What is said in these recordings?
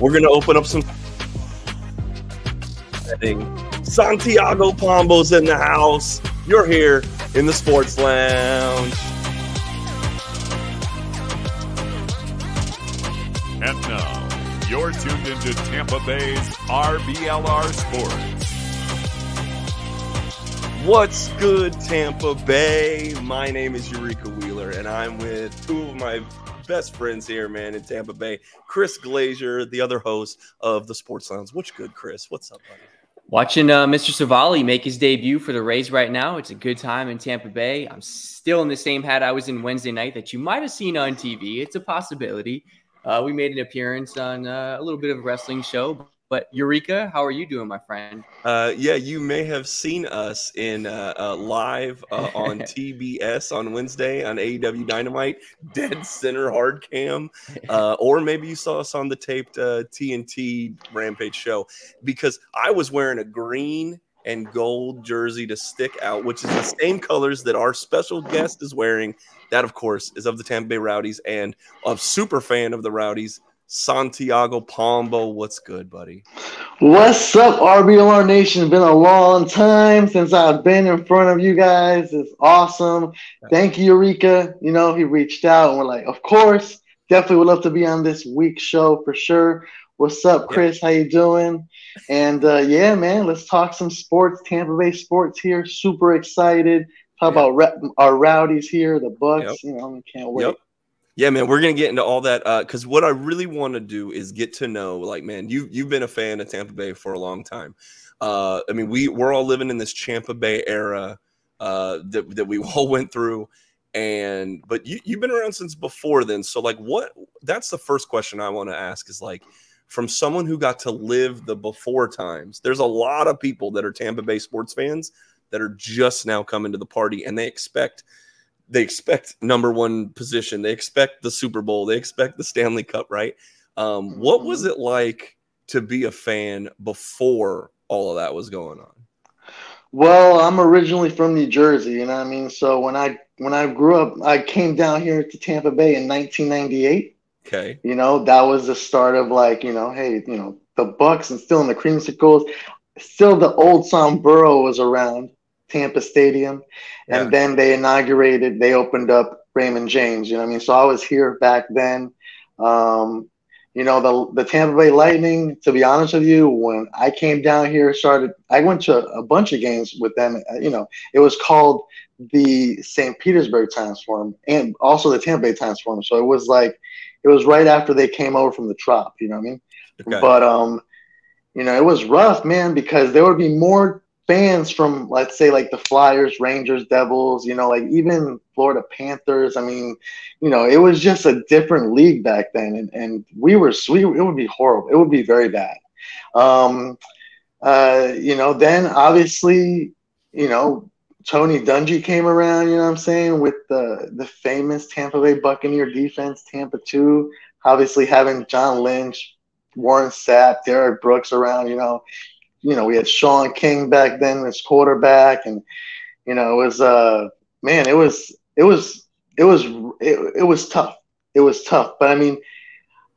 We're gonna open up some. Santiago Pombo's in the house. You're here in the Sports Lounge. And now, you're tuned into Tampa Bay's RBLR Sports. What's good, Tampa Bay? My name is Eureka Wheeler, and I'm with two of my best friends here, man, in Tampa Bay. Chris Glazier, the other host of the Sports Lounge. What's good, Chris? What's up, buddy? Watching uh, Mr. Civale make his debut for the Rays right now. It's a good time in Tampa Bay. I'm still in the same hat I was in Wednesday night that you might have seen on TV. It's a possibility. Uh, we made an appearance on uh, a little bit of a wrestling show. But Eureka, how are you doing, my friend? Uh, yeah, you may have seen us in uh, uh, live uh, on TBS on Wednesday on AEW Dynamite, Dead Center Hard Cam, uh, or maybe you saw us on the taped TNT uh, Rampage show because I was wearing a green and gold jersey to stick out, which is the same colors that our special guest is wearing. That, of course, is of the Tampa Bay Rowdies and a super fan of the Rowdies, Santiago Pombo. What's good, buddy? What's up, RBLR Nation? Been a long time since I've been in front of you guys. It's awesome. Thank you, Eureka. You know, he reached out and we're like, of course, definitely would love to be on this week's show for sure. What's up, Chris? How you doing? And uh, yeah, man, let's talk some sports. Tampa Bay sports here. Super excited. Talk yeah. about our rowdies here, the Bucks. Yep. You know, can't wait. Yep. Yeah, man, we're gonna get into all that because uh, what I really want to do is get to know, like, man, you you've been a fan of Tampa Bay for a long time. Uh, I mean, we we're all living in this Tampa Bay era uh, that that we all went through, and but you you've been around since before then. So, like, what? That's the first question I want to ask is like, from someone who got to live the before times. There's a lot of people that are Tampa Bay sports fans that are just now coming to the party, and they expect they expect number one position. They expect the Super Bowl. They expect the Stanley Cup, right? Um, what was mm-hmm. it like to be a fan before all of that was going on? Well, I'm originally from New Jersey, you know what I mean? So when I when I grew up, I came down here to Tampa Bay in 1998. Okay. You know, that was the start of like, you know, hey, you know, the Bucks and still in the creamsicles. Still the old Sombrero was around. Tampa Stadium, yeah. and then they inaugurated. They opened up Raymond James. You know what I mean? So I was here back then. Um, you know the the Tampa Bay Lightning. To be honest with you, when I came down here, started I went to a bunch of games with them. Uh, you know, it was called the St. Petersburg Times Forum and also the Tampa Bay Times Forum. So it was like it was right after they came over from the Trop. You know what I mean? Okay. But um, you know, it was rough, man, because there would be more fans from let's say like the Flyers, Rangers, Devils, you know, like even Florida Panthers. I mean, you know, it was just a different league back then, and, and we were sweet. It would be horrible. It would be very bad. Um, uh, you know, then obviously, you know, Tony Dungy came around. You know what I'm saying with the the famous Tampa Bay Buccaneer defense, Tampa two. Obviously, having John Lynch, Warren Sapp, Derrick Brooks around. You know, you know, we had Shaun King back then as quarterback, and you know, it was uh man, it was it was it was it, it was tough. It was tough, but I mean,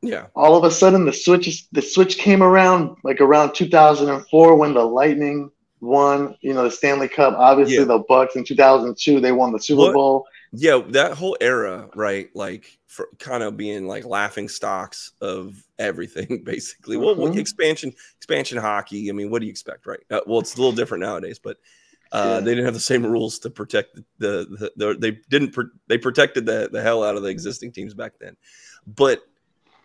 yeah. All of a sudden, the switch the switch came around like around 2004 when the Lightning won, you know, the Stanley Cup. Obviously, yeah. the Bucks in 2002 they won the Super what, Bowl. Yeah, that whole era, right? Like for kind of being like laughing stocks of everything, basically. Mm-hmm. Well, expansion, expansion hockey. I mean, what do you expect, right? Uh, well, it's a little different nowadays, but uh, yeah. they didn't have the same rules to protect the, the, the, the they didn't they protected the the hell out of the existing teams back then. But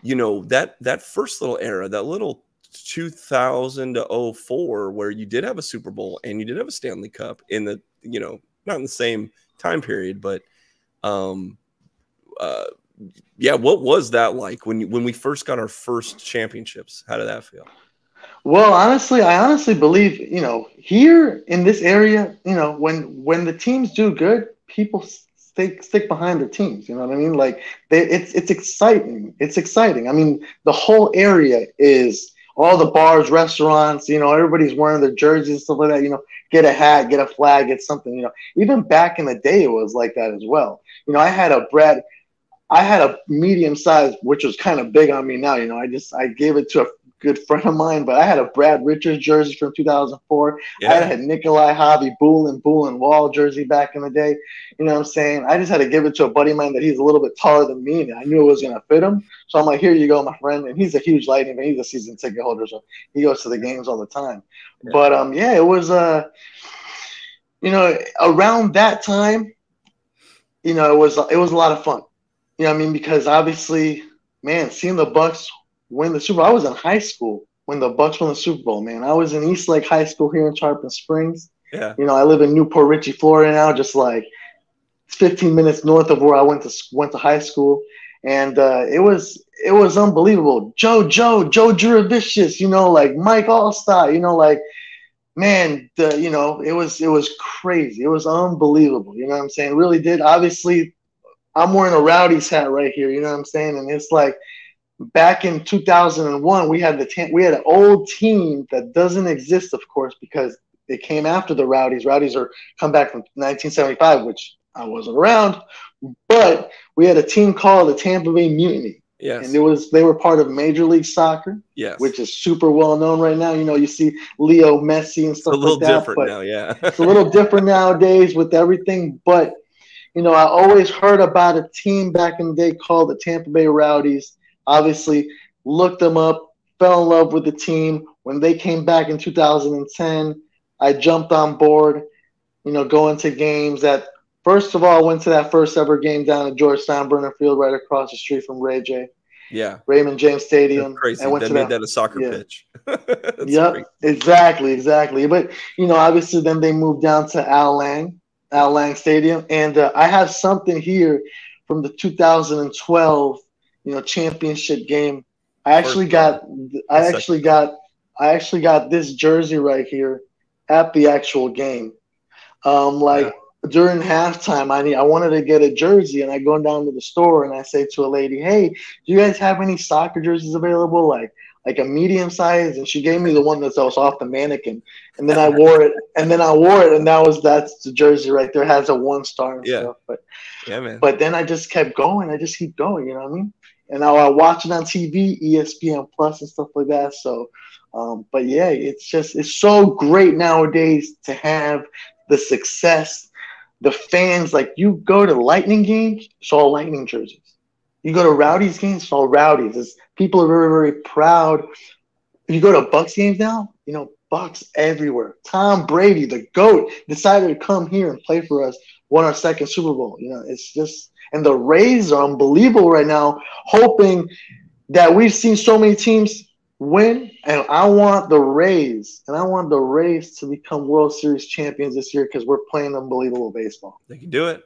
you know that that first little era, that little 2000 to 04, where you did have a Super Bowl and you did have a Stanley Cup in the you know not in the same time period, but um, uh, yeah, what was that like when when we first got our first championships? How did that feel? Well, honestly, I honestly believe you know here in this area, you know, when when the teams do good, people stick stick behind their teams. You know what I mean? Like they, it's it's exciting. It's exciting. I mean, the whole area is all the bars, restaurants. You know, everybody's wearing their jerseys and stuff like that. You know, get a hat, get a flag, get something. You know, even back in the day, it was like that as well. You know, I had a bread. I had a medium size, which was kind of big on me now. You know, I just I gave it to a good friend of mine, but I had a Brad Richards jersey from 2004. Yeah. I had Nikolai Khabibulin Bool and Wall jersey back in the day. You know what I'm saying? I just had to give it to a buddy of mine that he's a little bit taller than me, and I knew it was going to fit him. So I'm like, here you go, my friend. And he's a huge Lightning fan. He's a season ticket holder, so he goes to the games all the time. Yeah. But um, yeah, it was uh, you know, around that time, you know, it was it was a lot of fun. You know, I mean, because obviously, man, seeing the Bucks win the Super Bowl. I was in high school when the Bucks won the Super Bowl, man. I was in East Lake High School here in Tarpon Springs. Yeah. You know, I live in New Port Richey, Florida now, just like 15 minutes north of where I went to went to high school. And uh, it was it was unbelievable. Joe Joe, Joe Jurevicius, you know, like Mike Alstott, you know, like man, the you know, it was it was crazy. It was unbelievable. You know what I'm saying? Really did. Obviously, I'm wearing a Rowdy's hat right here. You know what I'm saying? And it's like back in 2001 we had the we had an old team that doesn't exist of course because it came after the rowdies. Rowdies are come back from 1975 which i wasn't around but we had a team called the tampa bay mutiny. Yes. And it was they were part of major league soccer yes. which is super well known right now. You know you see leo messi and stuff it's a little like that, different now yeah. it's a little different nowadays with everything but you know i always heard about a team back in the day called the tampa bay rowdies Obviously, looked them up, fell in love with the team. When they came back in 2010, I jumped on board, you know, going to games that first of all, I went to that first ever game down at George Steinbrenner Field right across the street from Ray J. Yeah. Raymond James Stadium. That's crazy. I went they to made that, that a soccer yeah. pitch. yep. Exactly, exactly. But you know, obviously then they moved down to Al Lang, Al Lang Stadium. And uh, I have something here from the 2012 you know championship game. I actually got I actually got I actually got this jersey right here at the actual game. Um, like yeah. during halftime, I need I wanted to get a jersey, and I go down to the store and I say to a lady, "Hey, do you guys have any soccer jerseys available? Like like a medium size?" And she gave me the one that was off the mannequin, and then I wore it, and then I wore it, and that was that's the jersey right there. It has a one star and yeah. stuff, but yeah, man. But then I just kept going. I just keep going. You know what I mean? And now I watch it on TV, ESPN Plus and stuff like that. So, um, but yeah, it's just it's so great nowadays to have the success, the fans. Like you go to Lightning games, it's all Lightning jerseys. You go to Rowdies games, it's all Rowdies. It's, people are very very proud. If you go to Bucks games now, you know Bucks everywhere. Tom Brady, the goat, decided to come here and play for us. Won our second Super Bowl. You know, it's just and the Rays are unbelievable right now, hoping that we've seen so many teams win. And I want the Rays, and I want the Rays to become World Series champions this year because we're playing unbelievable baseball. They can do it.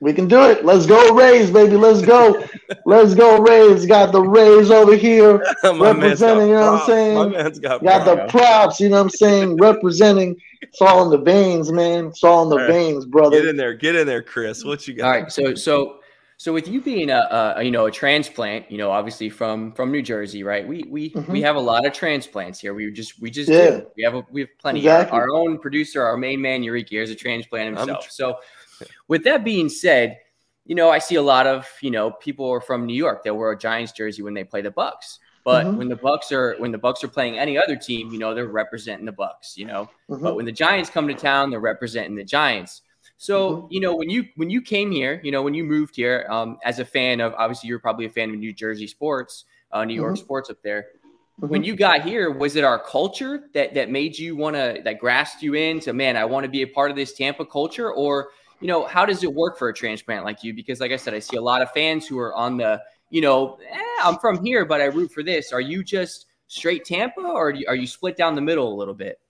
We can do it. Let's go Rays, baby. Let's go. Let's go Rays. Got the Rays over here representing, you know what I'm saying? My man's got, got the props, you know what I'm saying? representing. It's all in the veins, man. It's all in the all right. veins, brother. Get in there. Get in there, Chris. What you got? All right. So so so with you being a, a you know a transplant, you know, obviously from from New Jersey, right? We we mm-hmm. we have a lot of transplants here. We just we just yeah. do. We have a, we have plenty. Exactly. Our, our own producer, our main man Eureka, is a transplant himself. I'm, so with that being said, you know, I see a lot of, you know, people are from New York that wear a Giants jersey when they play the Bucks. But mm-hmm. when the Bucks are when the Bucks are playing any other team, you know, they're representing the Bucks, you know. Mm-hmm. But when the Giants come to town, they're representing the Giants. So, mm-hmm. you know, when you when you came here, you know, when you moved here, um, as a fan of obviously you're probably a fan of New Jersey sports, uh, New York mm-hmm. sports up there. When mm-hmm. you got here, was it our culture that that made you want to that grasped you into man, I want to be a part of this Tampa culture, or you know, how does it work for a transplant like you? Because, like I said, I see a lot of fans who are on the, you know, eh, I'm from here, but I root for this. Are you just straight Tampa, or are you split down the middle a little bit?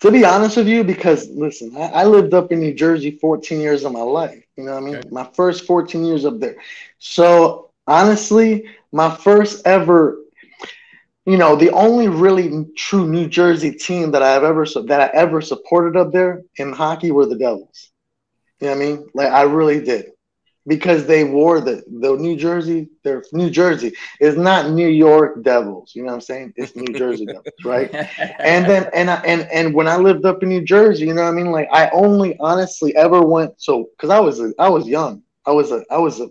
To be honest with you, because listen, I, I lived up in New Jersey 14 years of my life. You know what I mean? Okay. My first 14 years up there. So honestly, my first ever you know, the only really true New Jersey team that I've ever that I ever supported up there in hockey were the Devils. You know what I mean? Like I really did. Because they wore the the New Jersey, they're New Jersey. is not New York Devils. You know what I'm saying? It's New Jersey Devils, right? And then and I, and and when I lived up in New Jersey, you know what I mean? Like I only honestly ever went so because I was a, I was young. I was a I was a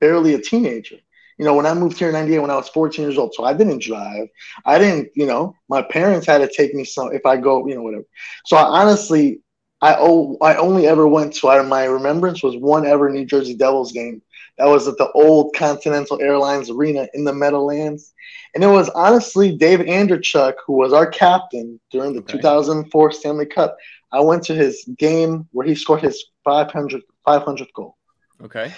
barely a teenager. You know, when I moved here in 98 when I was 14 years old, so I didn't drive. I didn't, you know, my parents had to take me some if I go, you know, whatever. So I honestly, I oh, I only ever went to of my remembrance was one ever New Jersey Devils game. That was at the old Continental Airlines Arena in the Meadowlands. And it was honestly Dave Andreychuk, who was our captain during the okay. 2004 Stanley Cup. I went to his game where he scored his 500, 500th goal. Okay.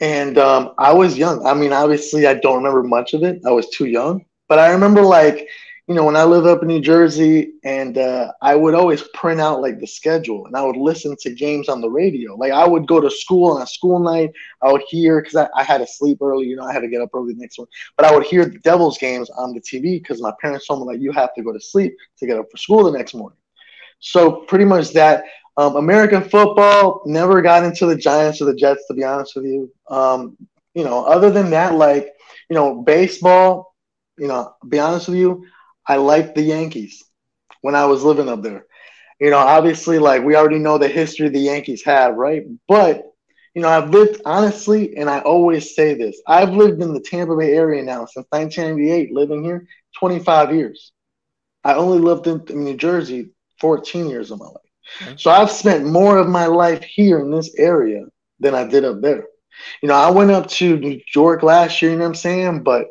And um, I was young. I mean, obviously, I don't remember much of it. I was too young. But I remember, like, you know, when I lived up in New Jersey, and uh, I would always print out like the schedule, and I would listen to games on the radio. Like I would go to school on a school night, I would hear because I, I, had to sleep early, you know, I had to get up early the next one. But I would hear the Devils games on the TV because my parents told me like you have to go to sleep to get up for school the next morning. So pretty much that. Um, American football never got into the Giants or the Jets, to be honest with you. Um, you know, other than that, like you know, baseball. You know, be honest with you, I liked the Yankees when I was living up there. You know, obviously, like we already know the history the Yankees have, right? But you know, I've lived honestly, and I always say this: I've lived in the Tampa Bay area now since 1998, living here 25 years. I only lived in, in New Jersey 14 years of my life. So I've spent more of my life here in this area than I did up there. You know, I went up to New York last year, you know what I'm saying? But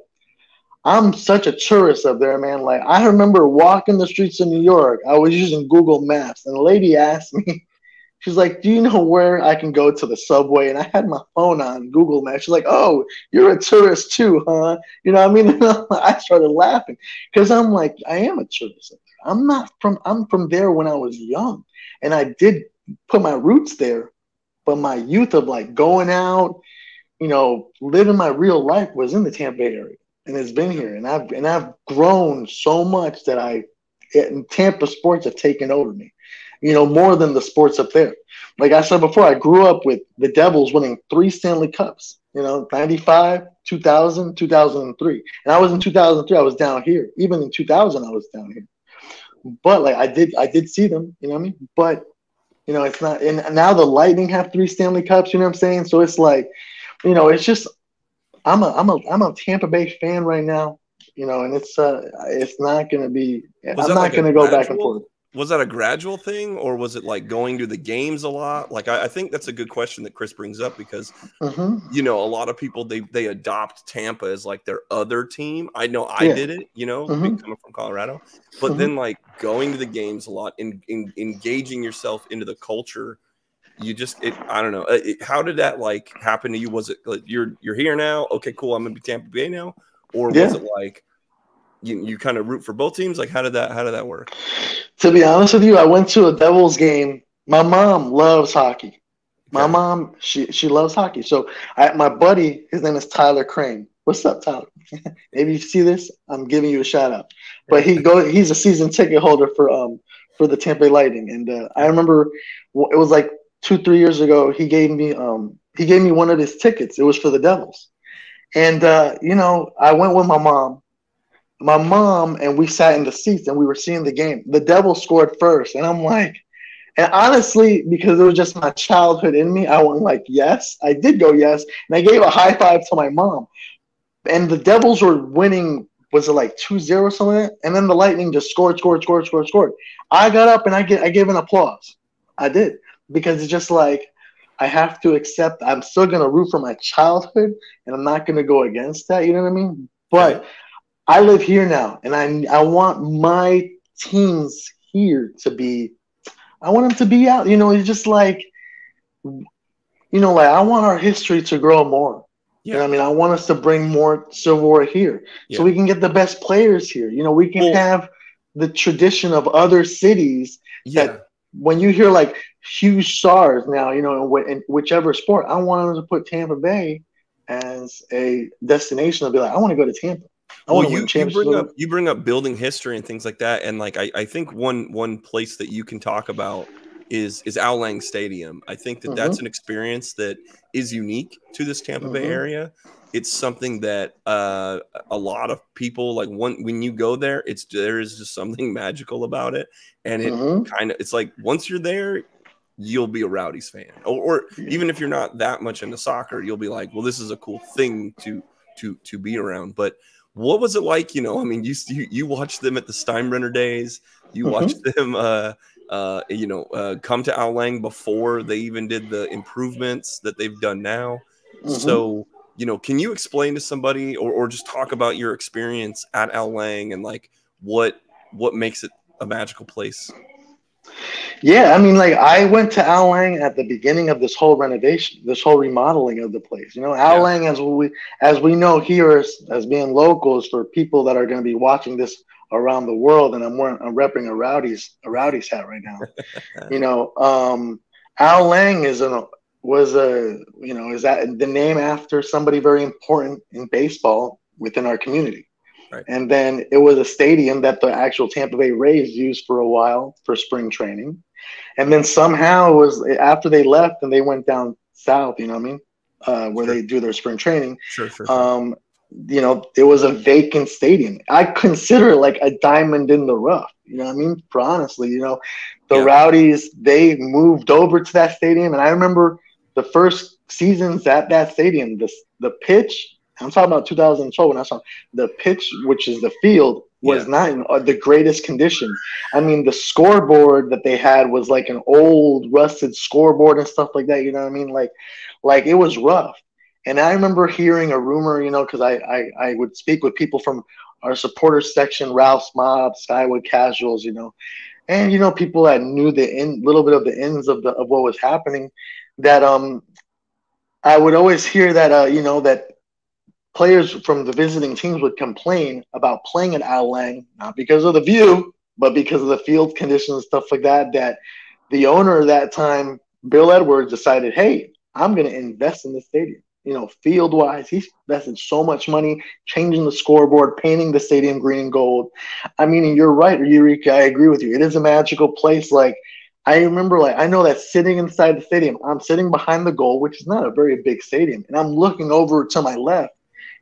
I'm such a tourist up there, man. Like I remember walking the streets of New York. I was using Google Maps, and a lady asked me, she's like, "Do you know where I can go to the subway?" And I had my phone on Google Maps. She's like, "Oh, you're a tourist too, huh?" You know, what I mean, I started laughing because I'm like, I am a tourist. I'm not from. I'm from there when I was young, and I did put my roots there, but my youth of like going out, you know, living my real life was in the Tampa Bay area and it's been here, and I've and I've grown so much that I and Tampa sports have taken over me. You know, more than the sports up there. Like I said before, I grew up with the Devils winning three Stanley Cups. You know, 95, 2000, 2003. And I was in 2003, I was down here. Even in 2000, I was down here. But like I did, I did see them, you know what I mean? But, you know, it's not, and now the Lightning have three Stanley Cups, you know what I'm saying? So it's like, you know, it's just I'm a I'm a I'm a Tampa Bay fan right now, you know, and it's uh it's not going to be. Was I'm not like going to go back and forth. Was that a gradual thing, or was it like going to the games a lot? Like, I, I think that's a good question that Chris brings up because, mm-hmm. you know, a lot of people they they adopt Tampa as like their other team. I know I yeah. did it, you know, mm-hmm. coming from Colorado, but mm-hmm. then like going to the games a lot and in, in, engaging yourself into the culture you just it i don't know uh, it, how did that like happen to you? Was it like you're you're here now? Okay cool i'm gonna be tampa bay now? Or yeah. was it like you, you kind of root for both teams? Like how did that how did that work? To be honest with you i went to a devils game. My mom loves hockey. My okay. mom she she loves hockey. So I, my buddy his name is tyler crane. What's up tyler? Maybe you see this? I'm giving you a shout out. But he go he's a season ticket holder for um for the Tampa Bay Lightning, and uh, I remember it was like two three years ago he gave me um he gave me one of his tickets. It was for the devils. And uh you know i went with my mom. My mom and we sat in the seats and we were seeing the game. The devils scored first. And i'm like and honestly because it was just my childhood in me i went like yes i did go yes. And i gave a high five to my mom. And the devils were winning was it like 2-0 something? And then the lightning just scored scored scored scored scored. I got up and i get i gave an applause. I did because it's just like I have to accept I'm still gonna root for my childhood and I'm not gonna go against that, you know what I mean? But I live here now and I I want my teams here to be I want them to be out, you know, it's just like you know, like I want our history to grow more. Yeah. You know I mean? I want us to bring more Civil War here. Yeah. So we can get the best players here. You know, we can well, have the tradition of other cities yeah. that when you hear like huge stars now, you know, in, whichever sport, I want them to put Tampa Bay as a destination. I'll be like, I want to go to Tampa. I well, you, you bring up you bring up building history and things like that, and like I, I think one one place that you can talk about is is Al Lang Stadium. I think that mm-hmm. that's an experience that is unique to this Tampa mm-hmm. Bay area. It's something that uh, a lot of people like. One when you go there, it's there is just something magical about it, and it mm-hmm. kind of it's like once you're there, you'll be a Rowdies fan, or, or even if you're not that much into soccer, you'll be like, well, this is a cool thing to to to be around. But what was it like? You know, I mean, you you, you watched them at the Steinbrenner days. You mm-hmm. watched them, uh, uh, you know, uh, come to Al Lang before they even did the improvements that they've done now. Mm-hmm. So, you know, can you explain to somebody, or or just talk about your experience at Al Lang and like what what makes it a magical place? Yeah, I mean, like I went to Al Lang at the beginning of this whole renovation, this whole remodeling of the place. You know, Al Lang, as we as we know here as, as being locals for people that are going to be watching this around the world, and I'm wearing I'm repping a rowdies a rowdies hat right now. you know, um, Al Lang is a was a you know is that the name after somebody very important in baseball within our community. Right. And then it was a stadium that the actual Tampa Bay Rays used for a while for spring training. And then somehow it was after they left and they went down south, you know what I mean? Uh, where sure. they do their spring training. Sure, sure, sure. Um, you know, it was a vacant stadium. I consider it like a diamond in the rough. You know what I mean? For honestly, you know, the yeah. Rowdies, they moved over to that stadium. And I remember the first seasons at that stadium, the, the pitch I'm talking about 2012 when I saw the pitch, which is the field, was yeah. not in uh, the greatest condition. I mean, the scoreboard that they had was like an old rusted scoreboard and stuff like that. You know what I mean? Like, like it was rough. And I remember hearing a rumor, you know, because I, I I would speak with people from our supporters section, Ralph's Mob, Skyway Casuals, you know, and you know people that knew the in little bit of the ends of the of what was happening. That um, I would always hear that uh, you know that players from the visiting teams would complain about playing at Al Lang, not because of the view, but because of the field conditions and stuff like that. That the owner at that time, Bill Edwards, decided, hey, I'm going to invest in the stadium. You know, field wise, he's invested so much money changing the scoreboard, painting the stadium green and gold. I mean, you're right, Eureka. I agree with you. It is a magical place. Like, I remember, like, I know that sitting inside the stadium, I'm sitting behind the goal, which is not a very big stadium, and I'm looking over to my left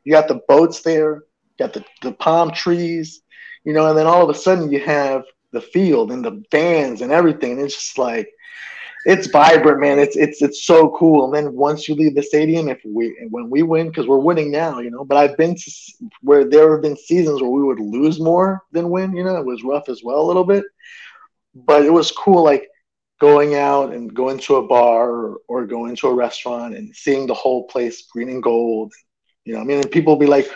you got the boats there, got the, the palm trees, you know, and then all of a sudden you have the field and the vans and everything. It's just like it's vibrant, man. It's it's it's so cool. And then once you leave the stadium, if we when we win, because we're winning now, you know. But I've been to where there have been seasons where we would lose more than win. You know, it was rough as well a little bit, but it was cool. Like going out and going to a bar or, or going to a restaurant and seeing the whole place green and gold you know, I mean, and people be like,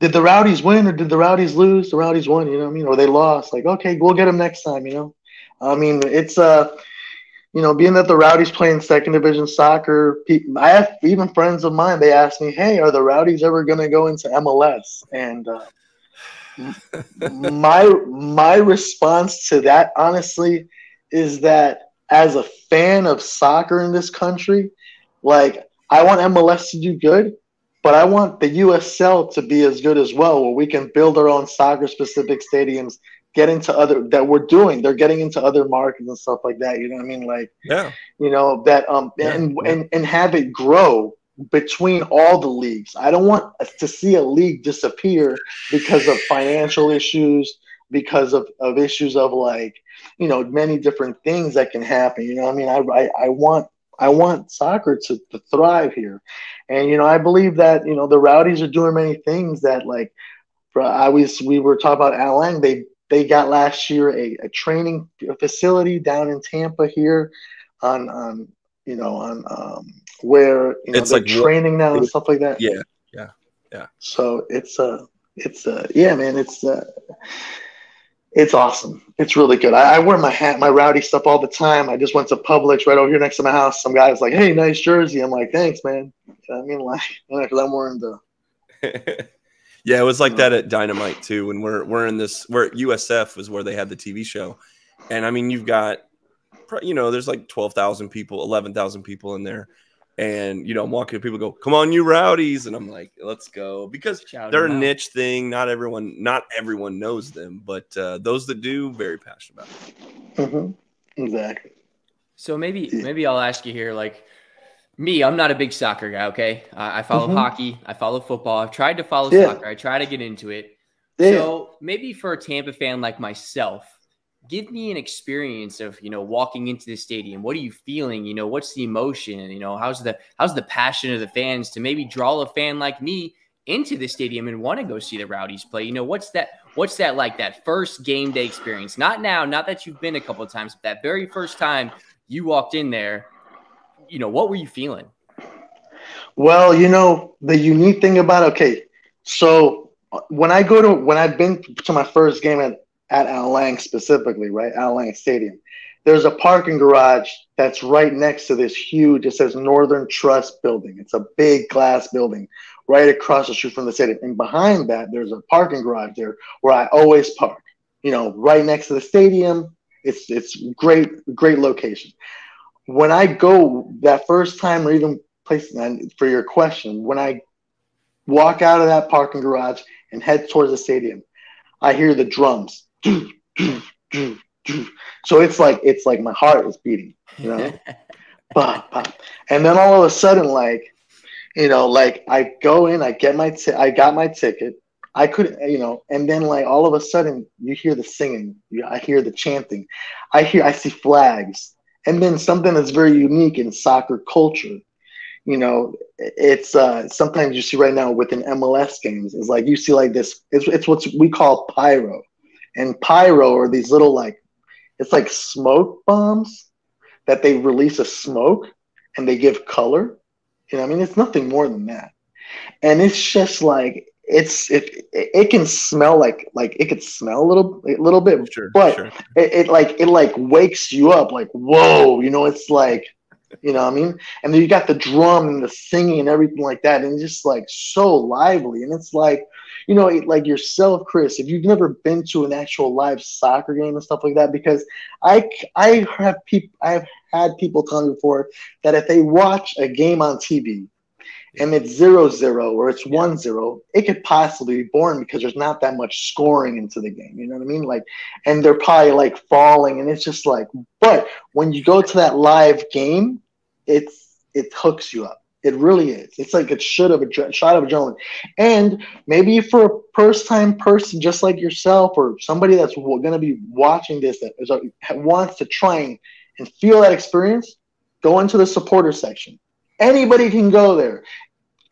did the Rowdies win or did the Rowdies lose? The Rowdies won, you know what I mean? Or they lost. Like, okay, we'll get them next time, you know? I mean, it's, uh, you know, being that the Rowdies playing second division soccer, I have even friends of mine, they ask me, hey, are the Rowdies ever going to go into MLS? And, uh, my my response to that honestly is that as a fan of soccer in this country like i want mls to do good but I want the USL to be as good as well, where we can build our own soccer specific stadiums, get into other that we're doing. They're getting into other markets and stuff like that. You know what I mean? Like, yeah, you know that um yeah, and, and and have it grow between all the leagues. I don't want to see a league disappear because of financial issues, because of, of issues of like, you know, many different things that can happen. You know, I mean, I, I, I want I want soccer to, to thrive here. And, you know, I believe that, you know, the Rowdies are doing many things that, like, I was, we were talking about Al Lang. They, they got last year a, a training facility down in Tampa here on, on you know, on um, where, you know, it's like training now and stuff like that. Yeah. Yeah. Yeah. So it's, uh, it's, uh, yeah, man, it's, uh, it's awesome. It's really good. I, I, wear my hat, my rowdy stuff all the time. I just went to Publix right over here next to my house. Some guy's like, "Hey, nice jersey." I'm like, "Thanks, man." You know I mean, like, because I'm wearing the. yeah, it was like that at Dynamite too. When we're we're in this, where USF was where they had the TV show, and I mean, you've got, you know, there's like twelve thousand people, eleven thousand people in there, and you know, I'm walking, people go, "Come on, you rowdies," and I'm like, "Let's go," because Shout they're a out. niche thing. Not everyone, not everyone knows them, but uh, those that do, very passionate about it. Mm-hmm. Exactly. So maybe, maybe I'll ask you here, like me, I'm not a big soccer guy. Okay, uh, I follow mm-hmm. hockey, I follow football. I've tried to follow yeah. soccer. I try to get into it. Yeah. So maybe for a Tampa fan like myself, give me an experience of you know walking into the stadium. What are you feeling? You know what's the emotion? You know how's the how's the passion of the fans to maybe draw a fan like me into the stadium and want to go see the rowdies play? You know what's that what's that like that first game day experience? Not now not that you've been a couple of times but that very first time you walked in there you know what were you feeling? Well you know the unique thing about okay so uh, when i go to when i've been to my first game at at Al Lang specifically, right? Al Lang Stadium. There's a parking garage that's right next to this huge, it says Northern Trust building. It's a big glass building right across the street from the stadium. And behind that, there's a parking garage there where I always park, you know, right next to the stadium. It's it's great, great location. When I go that first time or even place for your question, when I walk out of that parking garage and head towards the stadium, I hear the drums so it's like it's like my heart is beating, you know. And then all of a sudden, like, you know, like I go in, I get my, t- I got my ticket. I couldn't, you know, and then like all of a sudden you hear the singing, you, I hear the chanting, I hear, I see flags, and then something that's very unique in soccer culture. You know, it's uh, sometimes you see right now within MLS games is like you see like this. It's it's what we call pyro and pyro are these little like it's like smoke bombs that they release a smoke and they give color. You know, I mean, it's nothing more than that. And it's just like it's it it can smell like like it could smell a little a little bit, sure, but sure. It, it like it like wakes you up like whoa, you know, it's like you know what I mean? And then you got the drum and the singing and everything like that, and it's just like so lively. And it's like you know, like yourself, Chris, if you've never been to an actual live soccer game and stuff like that, because I, I have people, I've had people tell me before that if they watch a game on TV and it's zero zero or it's one zero, it could possibly be boring because there's not that much scoring into the game. You know what I mean? Like, and they're probably like falling, and it's just like. But when you go to that live game, it's it hooks you up. It really is. It's like a shot of a shot of adrenaline. And maybe for a first time person just like yourself or somebody that's going to be watching this that is, uh, wants to try and, feel that experience, go into the supporter section. Anybody can go there.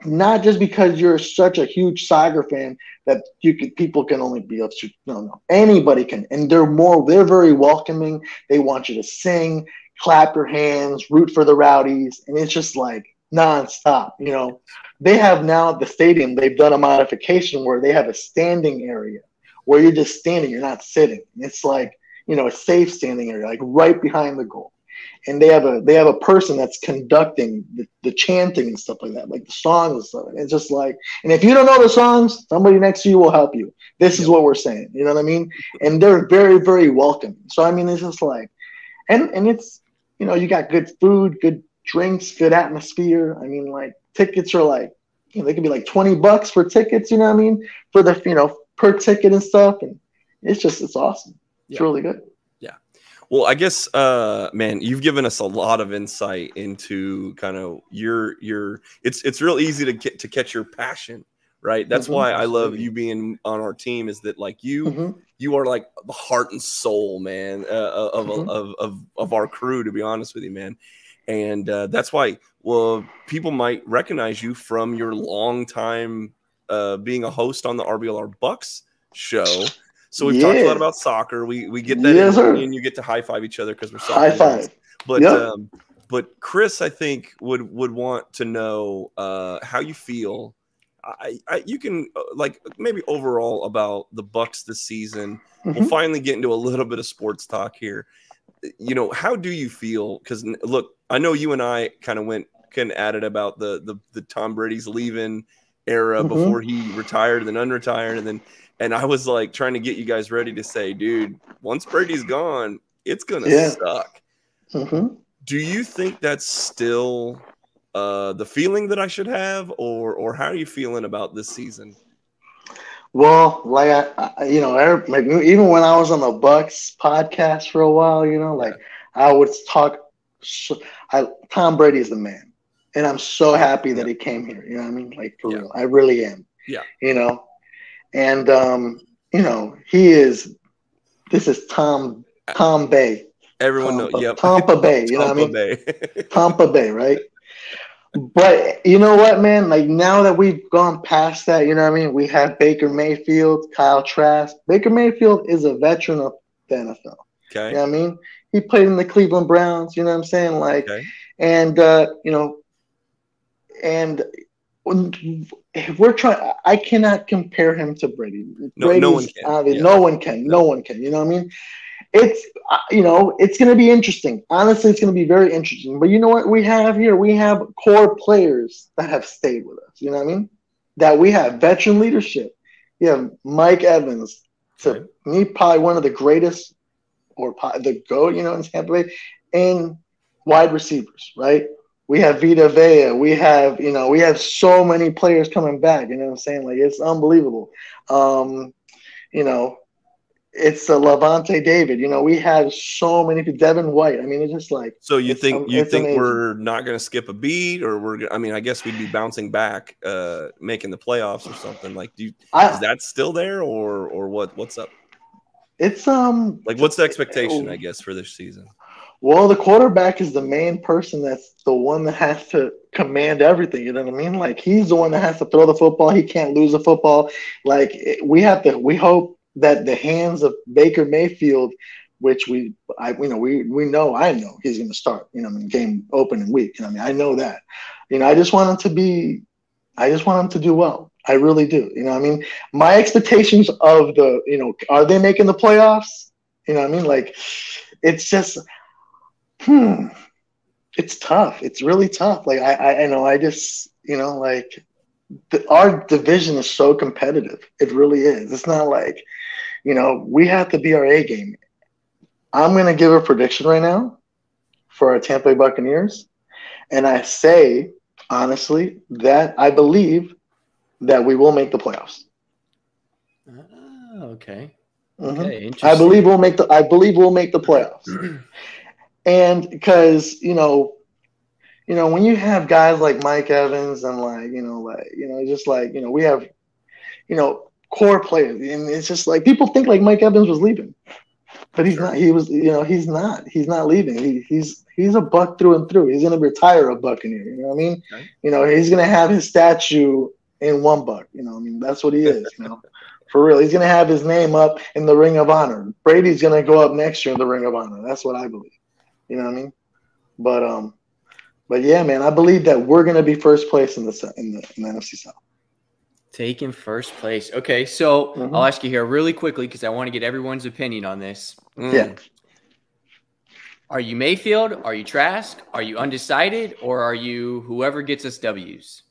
Not just because you're such a huge soccer fan that you people can only be up to. No, no. Anybody can. And they're more they're very welcoming. They want you to sing, clap your hands, root for the rowdies. And it's just like nonstop. You know, they have now at the stadium, they've done a modification where they have a standing area where you're just standing, you're not sitting. It's like, you know, a safe standing area, like right behind the goal. And they have a they have a person that's conducting the, the chanting and stuff like that, like the songs and stuff. It's just like, and if you don't know the songs, somebody next to you will help you. This is what we're saying. You know what I mean? And they're very, very welcoming. So I mean, it's just like, and and it's you know, you got good food, good drinks, good atmosphere. I mean, like tickets are like, you know, they could be like 20 bucks for tickets, you know what I mean? For the, you know, per ticket and stuff. And it's just, it's awesome. It's yeah. really good. Yeah. Well, I guess, uh, man, you've given us a lot of insight into kind of your, your, it's, it's real easy to get, to catch your passion right that's mm-hmm. why i love you being on our team is that like you mm-hmm. you are like the heart and soul man uh, uh of, mm-hmm. of, of of our crew to be honest with you man and uh, that's why well people might recognize you from your long time uh, being a host on the RBLR Bucks show. So we've yeah. talked a lot about soccer. We we get that yes, in, and you get to high five each other because we're high five. But yep. um, but Chris, I think would would want to know uh, how you feel. I, I, you can uh, like maybe overall about the Bucks this season. Mm-hmm. We'll finally get into a little bit of sports talk here. You know, how do you feel? Because look, I know you and I kind of went kind of at it about the the the Tom Brady's leaving era mm-hmm. before he retired and then unretired and then and I was like trying to get you guys ready to say, dude, once Brady's gone, it's gonna yeah. suck. Mm-hmm. Do you think that's still uh, the feeling that I should have, or or how are you feeling about this season? Well, like I, I you know, like, even when I was on the Bucks podcast for a while, you know, like. I would talk I, Tom Brady is the man, and I'm so happy that he came here. You know what I mean? Like for yeah. real, I really am. Yeah. You know, and um, you know, he is. This is Tom Tom Bay. Everyone Tampa, knows. Yep. Tampa Bay. You know what I mean? Bay. Tampa Bay, right? But you know what, man? Like now that we've gone past that, you know what I mean? We have Baker Mayfield, Kyle Trask. Baker Mayfield is a veteran of the NFL. okay. You know what I mean? He played in the Cleveland Browns, you know what I'm saying? Like Okay. and uh, you know, and if we're trying, I cannot compare him to Brady. No- no one can. Yeah. No one can. No one can. You know what I mean? It's uh, you know, it's going to be interesting. Honestly, it's going to be very interesting. But you know what we have here? We have core players that have stayed with us. You know what I mean? That we have veteran leadership. You have Mike Evans, to Okay. me probably one of the greatest or the go, you know, in Tampa Bay, and wide receivers, right? We have Vita Vea. We have, you know, we have so many players coming back. You know what I'm saying? Like it's unbelievable. Um, you know, it's a Lavonte David. You know, we have so many people. Devin White. I mean, it's just like So you think you think amazing. we're not going to skip a beat, or we're? I mean, I guess we'd be bouncing back, uh, making the playoffs or something. Like, do you, is that still there, or or what? What's up? it's um Like, what's the expectation? I guess for this season. Well, the quarterback is the main person that's the one that has to command everything. You know what I mean? Like he's the one that has to throw the football. He can't lose the football. Like it- we have to. We hope that the hands of Baker Mayfield, which we, I, you know, we we know, I know he's going to start. You know, in game opening week. You know, I mean, I know that. You know, I just want him to be. I just want him to do well. I really do. You know, I mean, my expectations of the, you know, are they making the playoffs? You know, I mean, like, it's just hmm, it's tough. It's really tough. Like I, I, I know, I just, you know, like the, our division is so competitive. It really is. It's not like, you know, we have to be our A game. I'm gonna give a prediction right now for our Tampa Bay Buccaneers, and I say honestly that I believe that we will make the playoffs. Oh, okay. Mhm. Okay. Interesting. I believe we'll make the. I believe we'll make the playoffs. and because you know, you know, when you have guys like Mike Evans and like you know, like you know, just like you know, we have, you know, core players, and it's just like people think like Mike Evans was leaving, but he's not. He was, you know, he's not. He's not leaving. He, he's he's a buck through and through. He's gonna retire a Buccaneer. You know what I mean? Okay. You know, he's gonna have his statue in one buck. You know, I mean, that's what he is. You know. For real, he's gonna have his name up in the Ring of Honor. Brady's gonna go up next year in the Ring of Honor. That's what I believe. You know what I mean? But um, but yeah, man, I believe that we're gonna be first place in the in the, in the NFC South. Taking first place. Okay, so Mhm. I'll ask you here really quickly because I want to get everyone's opinion on this. Mm. Yeah. Are you Mayfield? Are you Trask? Are you undecided? Or are you whoever gets us W's?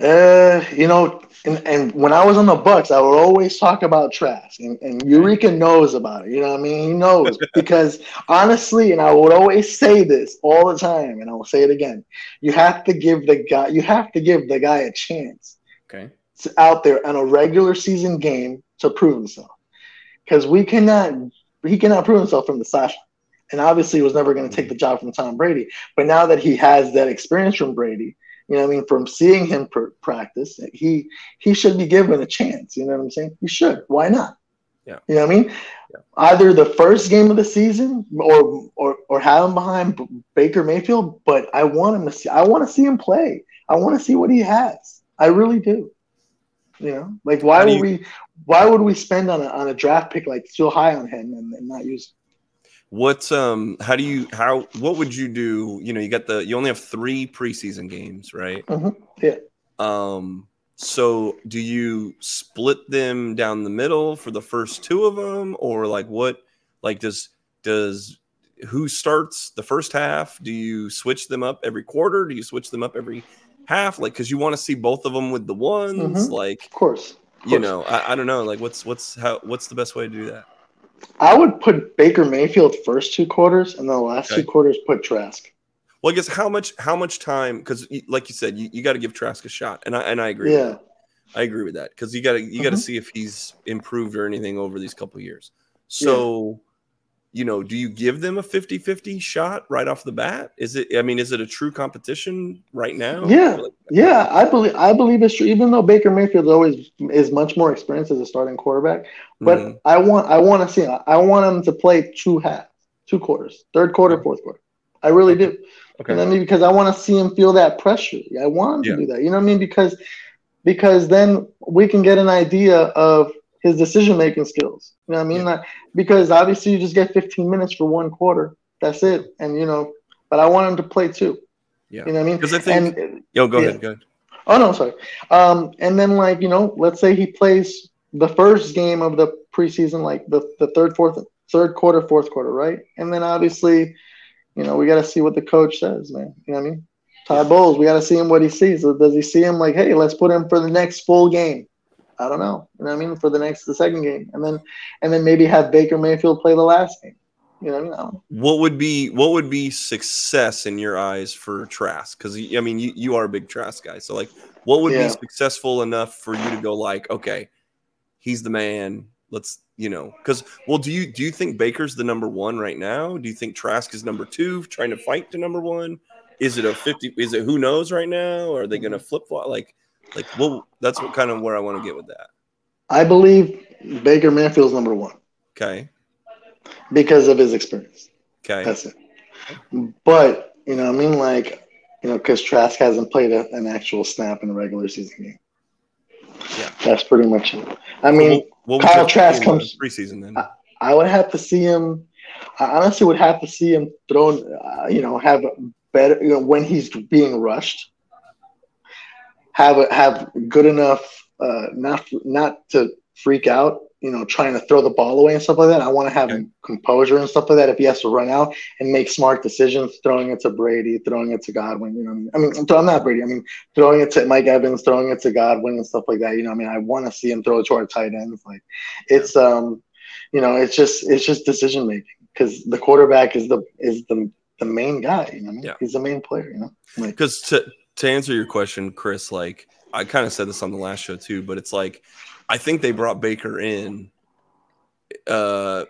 Uh, you know, and, and when I was on the Bucks, I would always talk about Trask, and, and Eureka knows about it. You know what I mean? He knows because honestly, and I would always say this all the time, and I will say it again: you have to give the guy, you have to give the guy a chance Okay. to, out there on a regular season game to prove himself, because we cannot, he cannot prove himself from the sideline. And obviously, he was never going to take the job from Tom Brady. But now that he has that experience from Brady, you know what I mean? From seeing him pr- practice, he he should be given a chance. You know what I'm saying? He should. Why not? Yeah. You know what I mean? Yeah. Either the first game of the season or or or have him behind Baker Mayfield, but I want him to see. I want to see him play. I want to see what he has. I really do. You know, like why would you- we? Why would we spend on a on a draft pick like so high on him and, and not use? What's um? How do you how? What would you do? You know, you got the you only have three preseason games, right? Mhm. Yeah. Um. So do you split them down the middle for the first two of them, or like what? Like does does who starts the first half? Do you switch them up every quarter? Do you switch them up every half? Like because you want to see both of them with the ones. Mhm. Like Of course. Of you know, I, I don't know. Like what's what's how what's the best way to do that? I would put Baker Mayfield first two quarters, and then the last Okay. two quarters put Trask. Well, I guess how much how much time? Because like you said, you, you got to give Trask a shot, and I and I agree. with Yeah. I agree with that because you got to you got to mm-hmm. see if he's improved or anything over these couple years. So, you know, do you give them a 50-50 shot right off the bat? Is it I mean, is it a true competition right now? Yeah. Yeah, I believe I believe it's true. Even though Baker Mayfield always is much more experienced as a starting quarterback, but mm-hmm. I want I want to see I want him to play two halves, two quarters, third quarter, fourth quarter. I really do. Okay. You know I mean? Because I want to see him feel that pressure. I want him yeah. to do that. You know what I mean? Because because then we can get an idea of his decision making skills. You know what I mean? Yeah. because obviously you just get 15 minutes for one quarter. That's it. And you know, but I want him to play too. Yeah. You know what I mean? Because I think and, yo, go yeah. ahead, go ahead. Oh no, sorry. Um, and then like, you know, let's say he plays the first game of the preseason, like the, the third, fourth, third quarter, fourth quarter, right? And then obviously you know, we got to see what the coach says, man. You know what I mean? Todd Bowles, we got to see him what he sees. Does he see him like, hey, let's put him for the next full game? I don't know. You know what I mean? For the next, the second game, and then, and then maybe have Baker Mayfield play the last game. You know what I mean? What would be what would be success in your eyes for Trask? Because I mean, you, you are a big Trask guy. So like, what would yeah. be successful enough for you to go like, okay, he's the man. Let's you know, because well, do you do you think Baker's the number one right now? Do you think Trask is number two, trying to fight to number one? Is it a fifty? Is it who knows right now? Or are they going to flip flop? Like, like, well, that's what kind of where I want to get with that. I believe Baker Mayfield's number one. Okay. Because of his experience. Okay. That's it. But you know, I mean, like, you know, because Trask hasn't played a, an actual snap in a regular season game. Yeah. That's pretty much it. I mean, Kyle Trask comes preseason then. I, I, would have to see him. I honestly would have to see him throw. Uh, you know, have better. You know, when he's being rushed, have a, have good enough. Uh, not not to freak out you know, trying to throw the ball away and stuff like that. I want to have okay. composure and stuff like that. If he has to run out and make smart decisions, throwing it to Brady, throwing it to Godwin, you know, I mean, I'm not Brady. I mean, throwing it to Mike Evans, throwing it to Godwin and stuff like that. You know, I mean, I want to see him throw it to our tight ends. Like, it's um, you know, it's just it's just decision making because the quarterback is the is the the main guy. You know, I mean? yeah. he's the main player. You know, because like, to to answer your question, Chris, like I kind of said this on the last show too, but it's like I think they brought Baker in uh,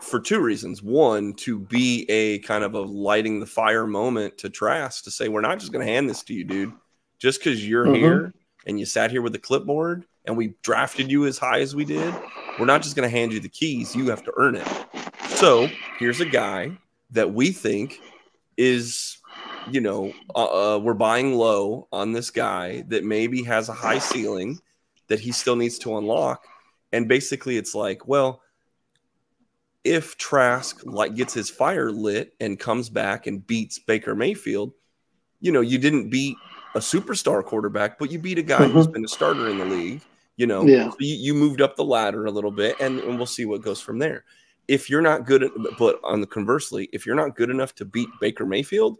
for two reasons. One, to be a kind of a lighting the fire moment to Trask to say, we're not just going to hand this to you, dude. Just because you're mm-hmm. here and you sat here with a clipboard and we drafted you as high as we did, we're not just going to hand you the keys. You have to earn it. So here's a guy that we think is, you know, uh, uh, we're buying low on this guy that maybe has a high ceiling that he still needs to unlock. And basically, it's like, well, if Trask like gets his fire lit and comes back and beats Baker Mayfield, you know, you didn't beat a superstar quarterback, but you beat a guy mm-hmm. who's been a starter in the league. You know, yeah. so you, you, moved up the ladder a little bit, and, and we'll see what goes from there. If you're not good at, but on the conversely, if you're not good enough to beat Baker Mayfield,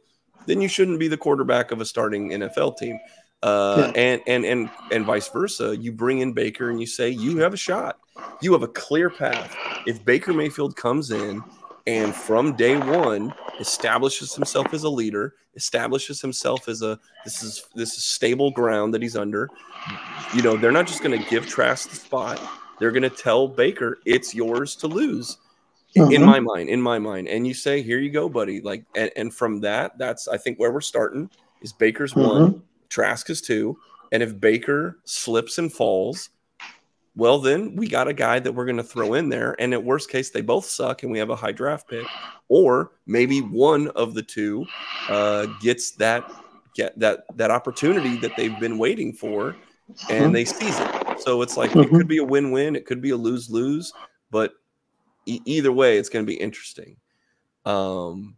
then you shouldn't be the quarterback of a starting NFL team. Uh, yeah. and and and and vice versa. You bring in Baker and you say you have a shot. You have a clear path. If Baker Mayfield comes in and from day one establishes himself as a leader, establishes himself as a this is this is stable ground that he's under. You know, they're not just going to give Trask the spot. They're going to tell Baker it's yours to lose. In mm-hmm. my mind, in my mind, and you say, "Here you go, buddy." Like, and, and from that, that's I think where we're starting is Baker's mm-hmm. one Trask is two. And if Baker slips and falls, well, then we got a guy that we're going to throw in there. And at worst case, they both suck and we have a high draft pick. Or maybe one of the two uh, gets that get that that opportunity that they've been waiting for and they seize it. So it's like mm-hmm. it could be a win-win, it could be a lose-lose, but e- either way, it's going to be interesting. Um,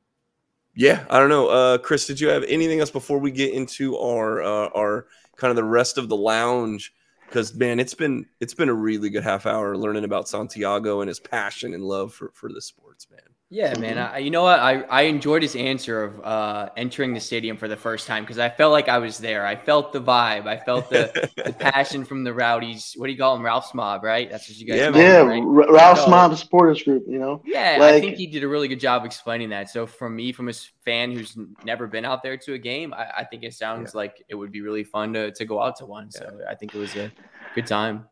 yeah, I don't know. Uh, Chris, did you have anything else before we get into our uh, our kind of the rest of the lounge? Because man, it's been it's been a really good half hour learning about Santiago and his passion and love for for the sports, man. Yeah, man. I, you know what? I, I enjoyed his answer of uh, entering the stadium for the first time because I felt like I was there. I felt the vibe. I felt the, the passion from the rowdies. What do you call them? Ralph's Mob, right? That's what you guys. Yeah, yeah. Them, right? Ralph's so, Mob supporters group. You know. Yeah, like, I think he did a really good job explaining that. So from me, from a fan who's never been out there to a game, I, I think it sounds yeah. like it would be really fun to to go out to one. So yeah. I think it was a good time.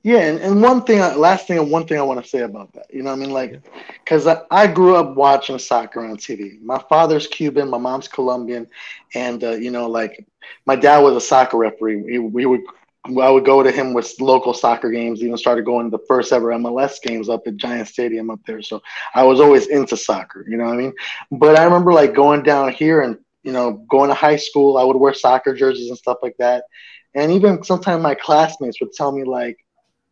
Yeah, and, and one thing, last thing, and one thing I want to say about that, you know, what I mean, like, because I, I grew up watching soccer on TV. My father's Cuban, my mom's Colombian, and uh, you know, like, my dad was a soccer referee. We, we would, I would go to him with local soccer games. Even started going to the first ever MLS games up at Giant Stadium up there. So I was always into soccer. You know what I mean? But I remember like going down here and you know going to high school. I would wear soccer jerseys and stuff like that. And even sometimes my classmates would tell me like,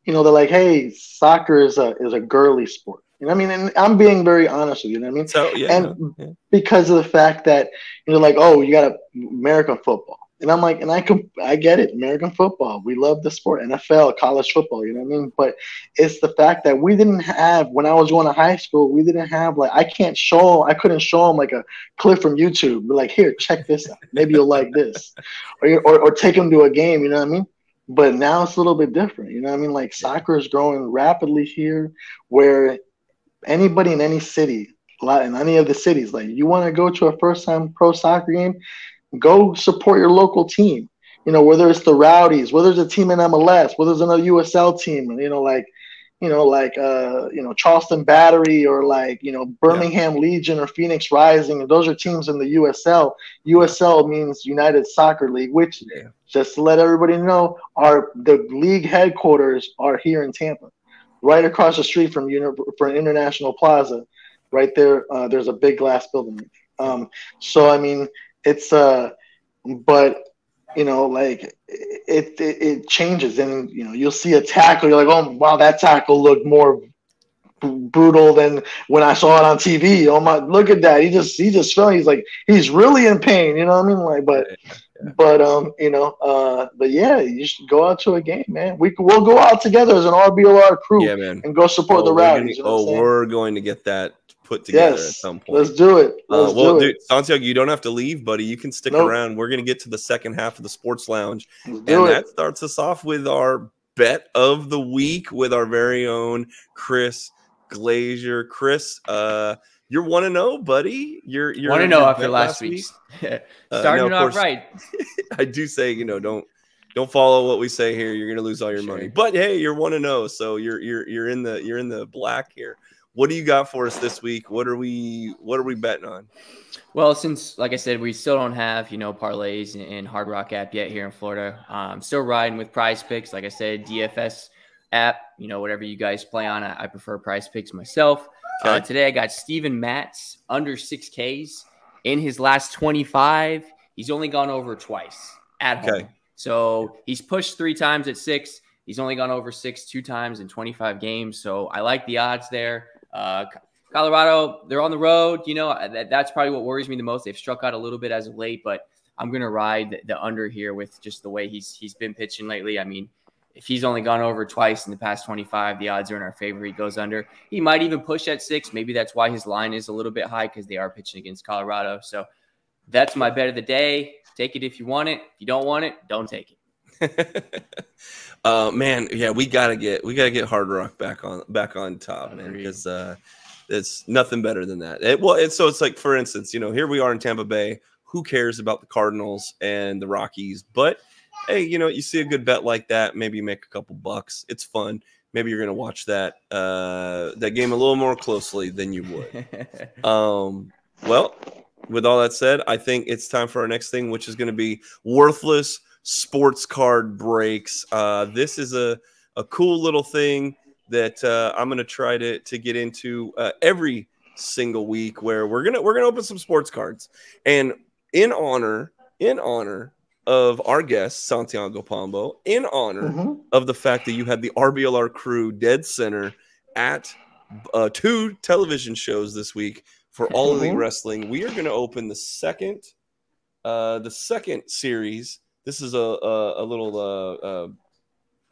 you know, they're like, "Hey, soccer is a is a girly sport." You know what I mean? And I'm being very honest with you. You know what I mean? So yeah, and yeah. because of the fact that you know, like, oh, you got a American football, and I'm like, and I can, I get it, American football. We love the sport, NFL, college football. You know what I mean? But it's the fact that we didn't have when I was going to high school, we didn't have like I can't show, I couldn't show them like a clip from YouTube. Be like, here, check this out. Maybe you'll like this, or, or or take them to a game. You know what I mean? But now it's a little bit different. You know what I mean? Like soccer is growing rapidly here, where anybody in any city, in any of the cities, like you want to go to a first time pro soccer game, go support your local team. You know, whether it's the Rowdies, whether it's a team in MLS, whether it's another USL team, you know, like, you know, like, uh, you know, Charleston Battery or like, you know, Birmingham yeah. Legion or Phoenix Rising. Those are teams in the USL. USL means United Soccer League, which yeah. just to let everybody know, are the league headquarters are here in Tampa, right across the street from Uni- from International Plaza. Right there, uh, there's a big glass building. Um, so I mean, it's uh but you know like it, it, it changes and you know you'll see a tackle you're like oh wow that tackle looked more brutal than when I saw it on TV. Oh my, look at that! He just he just fell. he's like he's really in pain. You know what I mean? Like, but yeah. but um, you know, uh, but yeah, you should go out to a game, man. We we'll go out together as an RBLR crew, yeah, man, and go support oh, the. You know oh, we're going to get that put together yes. at some point. Let's do it. Uh, Let's uh, well, do dude, Santiago, you don't have to leave, buddy. You can stick nope. around. We're gonna get to the second half of the sports lounge, and it. that starts us off with our bet of the week with our very own Chris Glazier. Chris, uh, you're one to know, buddy. You're you're one to know after last week. Starting uh, no, off right. I do say, you know, don't don't follow what we say here. You're gonna lose all your sure. money. But hey, you're one to know, so you're you're you're in the you're in the black here what do you got for us this week? What are we what are we betting on? Well, since like I said, we still don't have you know parlays and, Hard Rock app yet here in Florida. Um, still riding with Prize Picks. Like I said, DFS app. You know whatever you guys play on. I, I prefer Prize Picks myself. Okay. Uh, today I got Steven Matz under six Ks in his last twenty five. He's only gone over twice at home. Okay. So he's pushed three times at six. He's only gone over six two times in 25 games. So I like the odds there. Uh, Colorado, they're on the road. You know, that, that's probably what worries me the most. They've struck out a little bit as of late, but I'm going to ride the, the, under here with just the way he's he's been pitching lately. I mean, if he's only gone over twice in the past 25, the odds are in our favor. He goes under. He might even push at six. Maybe that's why his line is a little bit high because they are pitching against Colorado. So that's my bet of the day. Take it if you want it. If you don't want it, don't take it. Uh, man, yeah, we gotta get we gotta get Hard Rock back on back on top, man, because uh, it's nothing better than that. It, well, it's so it's like for instance, you know, here we are in Tampa Bay. Who cares about the Cardinals and the Rockies? But hey, you know, you see a good bet like that, maybe you make a couple bucks. It's fun. Maybe you're gonna watch that uh, that game a little more closely than you would. um, well, with all that said, I think it's time for our next thing, which is going to be worthless sports card breaks. Uh, this is a, a cool little thing that uh, I'm going to try to to get into uh, every single week where we're gonna we're gonna open some sports cards and in honor in honor of our guest Santiago Pombo in honor mm-hmm. of the fact that you had the RBLR crew dead center at uh, two television shows this week for all mm-hmm. elite wrestling we are going to open the second uh the second series this is a a, a little uh, uh,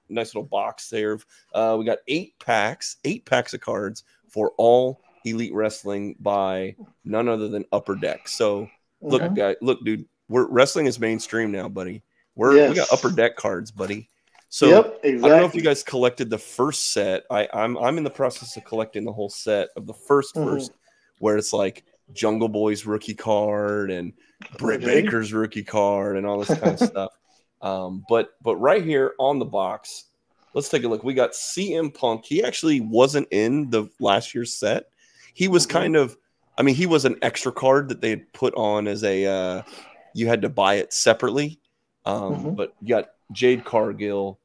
nice little box there. Uh, we got eight packs, eight packs of cards for all elite wrestling by none other than Upper Deck. So look, mm-hmm. guy, look, dude, we're wrestling is mainstream now, buddy. We're yes. we got Upper Deck cards, buddy. So yep, exactly. I don't know if you guys collected the first set. I, I'm I'm in the process of collecting the whole set of the 1st mm-hmm. first, where it's like Jungle Boy's rookie card and Britt Baker's rookie card and all this kind of stuff. Um, but but right here on the box, let's take a look. We got CM Punk. He actually wasn't in the last year's set. He was Mm-hmm. kind of, I mean, he was an extra card that they had put on as a, uh, you had to buy it separately. Um, Mhm. But you got Jade Cargill,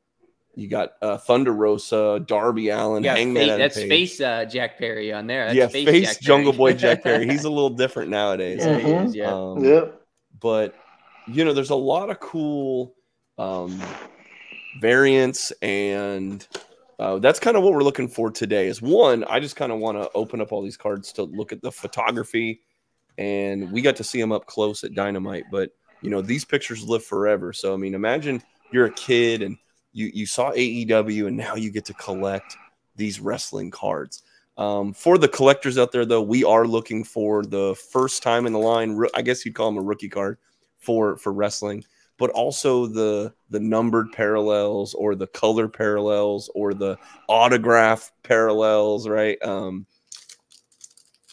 you got uh, Thunder Rosa, Darby Allin, Yeah, Hangman. face, that's Page. face uh, Jack Perry on there. That's yeah, face, face, Jack Jungle Perry. Boy Jack Perry. He's a little different nowadays. yeah, he is, yeah. Um, Yep. but you know there's a lot of cool um, variants and uh, that's kind of what we're looking for today is one i just kind of want to open up all these cards to look at the photography and we got to see them up close at dynamite but you know these pictures live forever so i mean imagine you're a kid and you you saw aew and now you get to collect these wrestling cards. Um, for the collectors out there though we are looking for the first time in the line i guess you'd call them a rookie card for for wrestling but also the the numbered parallels or the color parallels or the autograph parallels right? Um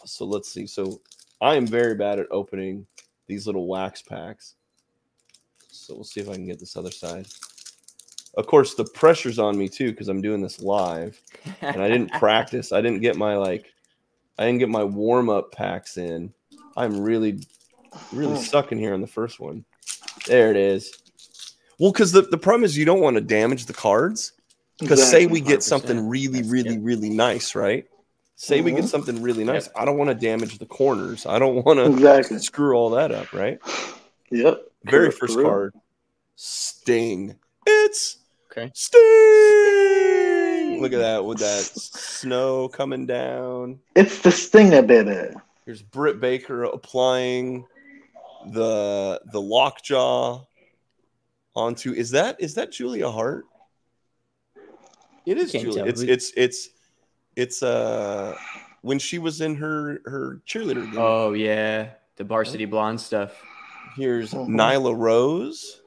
so let's see. So i am very bad at opening these little wax packs. So we'll see if i can get this other side of course the pressure's on me too because i'm doing this live and i didn't practice i didn't get my like i didn't get my warm-up packs in i'm really really Hmm. sucking here on the first one there it is. Well, because the, the problem is you don't want to damage the cards. Because say we get 100%. something really, really, really nice, right? Say we get Mhm. something really nice. I don't want to damage the corners. I don't want to Exactly. screw all that up, right? Yep. Very Correct, first card, Sting. It's okay. Sting. Look at that with that snow coming down. It's the stinger, baby. Here's Britt Baker applying the the lockjaw onto is that is that Julia Hart? It is Can't Julia. tell. It's it's it's it's uh when she was in her her cheerleader game. Oh yeah, the varsity blonde stuff. Here's Mhm. Nyla Rose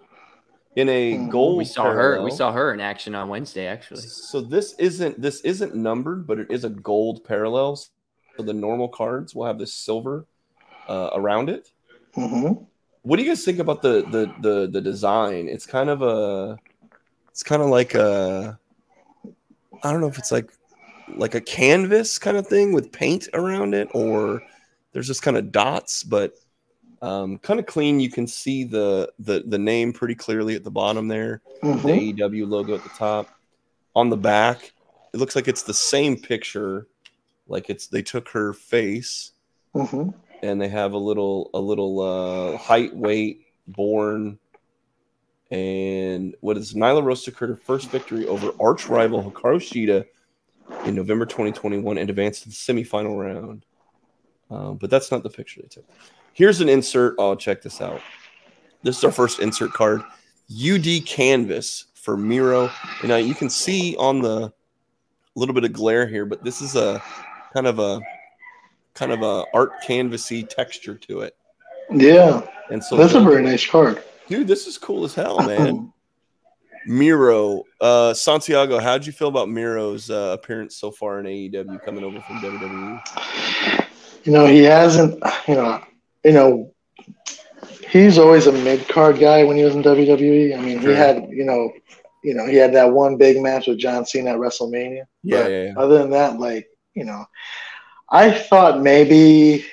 in a Mhm. gold. We saw her. We saw her in action on Wednesday, actually. So this isn't this isn't numbered, but it is a gold parallel. So the normal cards will have this silver uh, around it. Mm-hmm. What do you guys think about the the the the design? It's kind of a it's kind of like a I don't know if it's like like a canvas kind of thing with paint around it or there's just kind of dots but um, kind of clean you can see the the the name pretty clearly at the bottom there Mm-hmm. the AEW logo at the top on the back it looks like it's the same picture like it's they took her face Mm-hmm. and they have a little a little uh, height, weight, born, and what is Nyla Rose secured her first victory over arch rival Hikaru Shida in November 2021 and advanced to the semifinal round. Um, but that's not the picture they took. Here's an insert. Oh, check this out. This is our first insert card. UD canvas for Miro. And now you can see on the little bit of glare here, but this is a kind of a kind of a art canvasy texture to it. Yeah, And so that's a very nice card. dude, this is cool as hell, man. Miro, uh, Santiago, how'd you feel about Miro's uh, appearance so far in AEW coming over from? WWE? You know, he hasn't. You know, you know, he's always a mid card guy when he was in WWE. I mean, Sure. he had you know, you know, he had that one big match with John Cena at WrestleMania. Yeah, But yeah, yeah. Other than that, like you know, I thought maybe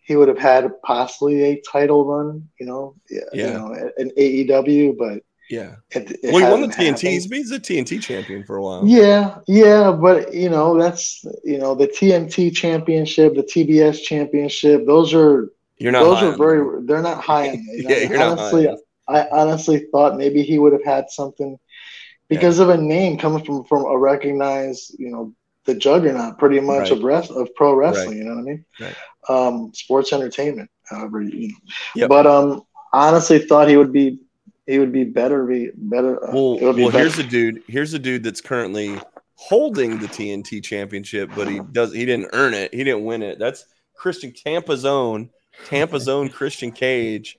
he would have had possibly a title run. You know, yeah, Yeah. you know, in AEW, but Yeah. it, it Well, he won the hasn't TNT. He's, happened. he's a TNT champion for a while. Yeah, yeah, but you know that's you know the TNT championship, the TBS championship. Those are You're not. those high are very they're not high on it. you know? yeah, you're not. honestly, high. I honestly thought maybe he would have had something because of a name coming from from a recognized you know the juggernaut pretty much Right. of rest of pro wrestling. Right. You know what I mean? Right. Um, sports entertainment, however you know. Yep. But um, honestly, thought he would be he would be better be better. uh, Well, be well, better. here's a dude. Here's a dude that's currently holding the TNT championship, but he does. He didn't earn it. He didn't win it. That's Christian Tampa's own Tampa's own Christian Cage,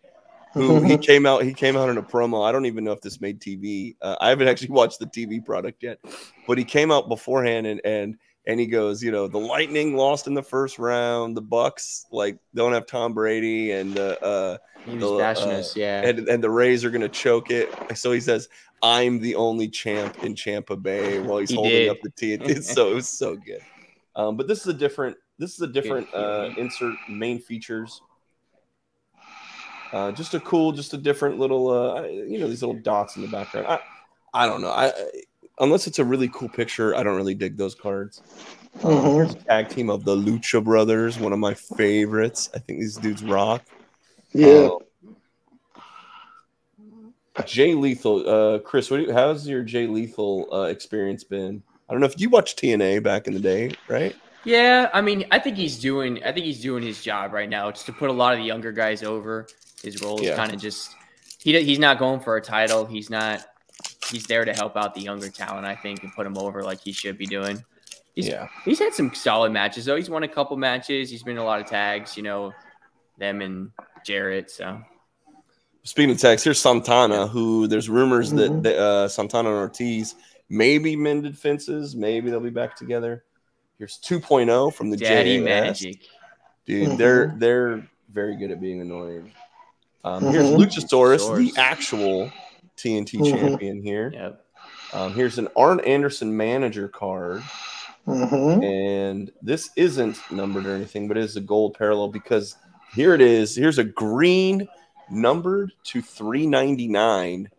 who he came out. He came out in a promo. I don't even know if this made TV. Uh, I haven't actually watched the TV product yet, but he came out beforehand and and and he goes, you know, the Lightning lost in the first round. The Bucks like don't have Tom Brady, and the uh, the, uh, yeah. and and the Rays are gonna choke it. So he says, "I'm the only champ in Champa Bay." While he's He holding did. up the T, it's so it was so good. Um, but this is a different. This is a different uh, insert main features. Uh, just a cool, just a different little, uh, you know, these little dots in the background. I, I don't know. I, I unless it's a really cool picture, I don't really dig those cards. Um, Mhm. here's a tag team of the Lucha Brothers, one of my favorites. I think these dudes rock. Yeah. Um, Jay Lethal, uh, Chris, what do you, how's your Jay Lethal uh, experience been? I don't know if you watched TNA back in the day, right? Yeah, I mean, I think he's doing. I think he's doing his job right now. It's to put a lot of the younger guys over. His role is Yeah. kind of just he he's not going for a title. He's not. He's there to help out the younger talent, I think, and put him over like he should be doing. He's, Yeah. he's had some solid matches though. He's won a couple matches. He's been in a lot of tags. You know, them and Jarrett. So Speaking of tags, here's Santana, who there's rumors Mhm. that, that uh, Santana and Ortiz maybe mended fences. Maybe they'll be back together. Here's 2.0 from the Daddy JAS. Magic. Dude, Mhm. they're they're very good at being annoying. Um, Here's Mhm. Luchasaurus, the actual TNT Mhm. champion here. Yep. Um, here's an Arn Anderson manager card. hmm and this isn't numbered or anything, but it is a gold parallel because here it is. Here's a green numbered to 399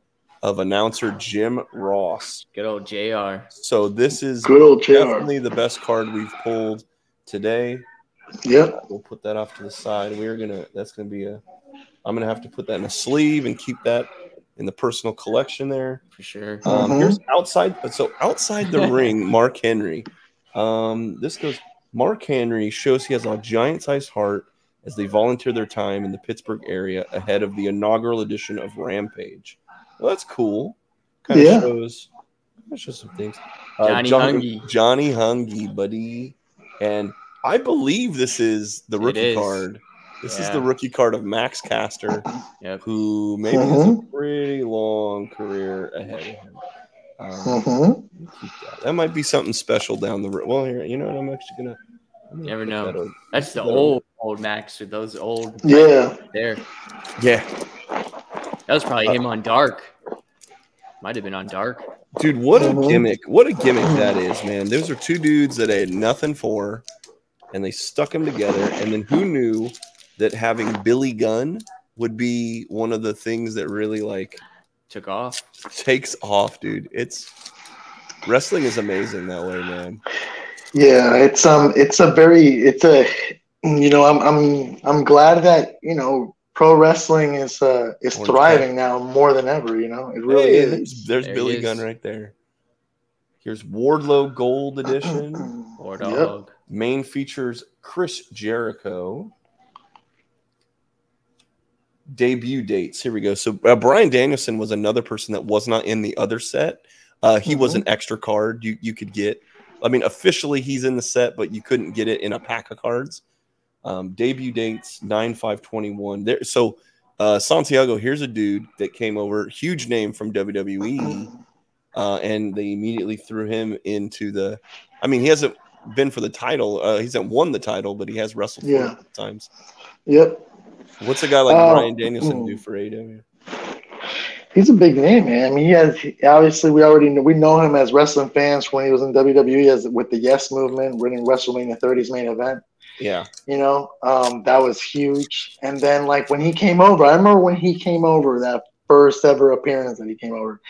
of announcer Jim Ross. Good old Jr. So this is Good old JR. definitely the best card we've pulled today. Yep. We'll put that off to the side. We're gonna that's gonna be a I'm gonna have to put that in a sleeve and keep that in the personal collection there. for sure. Um, Mhm. Here's outside. But so outside the ring, Mark Henry. Um, this goes. Mark Henry shows he has a giant-sized heart as they volunteer their time in the Pittsburgh area ahead of the inaugural edition of Rampage. Well, that's cool. Kind of Yeah. shows. That shows some things. Uh, Johnny John- Hungy. Johnny Hungy, buddy, and I believe this is the It rookie is. card. This is the rookie card of Max Caster Yep. who maybe has a Mhm. pretty long career ahead of him. Um, hmm that. that might be something special down the road. Well, here, you know what? I'm actually gonna. I'm gonna Never know. that over- That's the put that over- old old Max with those old Yeah. there. Yeah, That was probably him on Dark. Might have been on Dark. dude, what a Mhm. gimmick! What a gimmick that is, man. Those are two dudes that I had nothing for, and they stuck them together. And then who knew that having Billy Gunn would be one of the things that really like Took off. takes off, dude. It's wrestling is amazing that way, man. Yeah, it's um, it's a very, it's a, you know, I'm I'm I'm glad that you know pro wrestling is uh is Orange thriving now more than ever. You know, it really Hey, is. there's, there's There Billy is. Gunn right there. Here's Wardlow Gold Edition. Or Yep. dog. Main features Chris Jericho. Debut dates. Here we go. So uh, Bryan Danielson was another person that was not in the other set. Uh, he was Mhm. an extra card you you could get. I mean, officially he's in the set, but you couldn't get it in a pack of cards. Um, debut dates nine five twenty one. There. So uh, Santiago, here's a dude that came over, huge name from WWE uh, and they immediately threw him into the. I mean, he hasn't been for the title. Uh, he hasn't won the title, but he has wrestled Yeah. times. Yep. What's a guy like Oh, Bryan Danielson do mm. for AW? He's a big name, man. I mean, he has obviously we already know we know him as wrestling fans when he was in WWE as with the Yes Movement, winning WrestleMania 30's main event. Yeah, You know, um, that was huge. And then like when he came over, I remember when he came over that first ever appearance that he came over,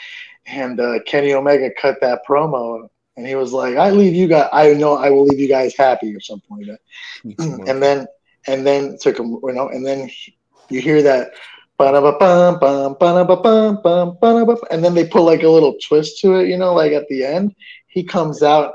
and uh, Kenny Omega cut that promo, and he was like, "I leave you guys. I know I will leave you guys happy or something like that." and then and then took him, you know, and then he- you hear that. ba-da-ba-bum, bum, ba-da-ba-bum, bum, ba-da-ba- And then they put like a little twist to it, you know, like at the end, he comes out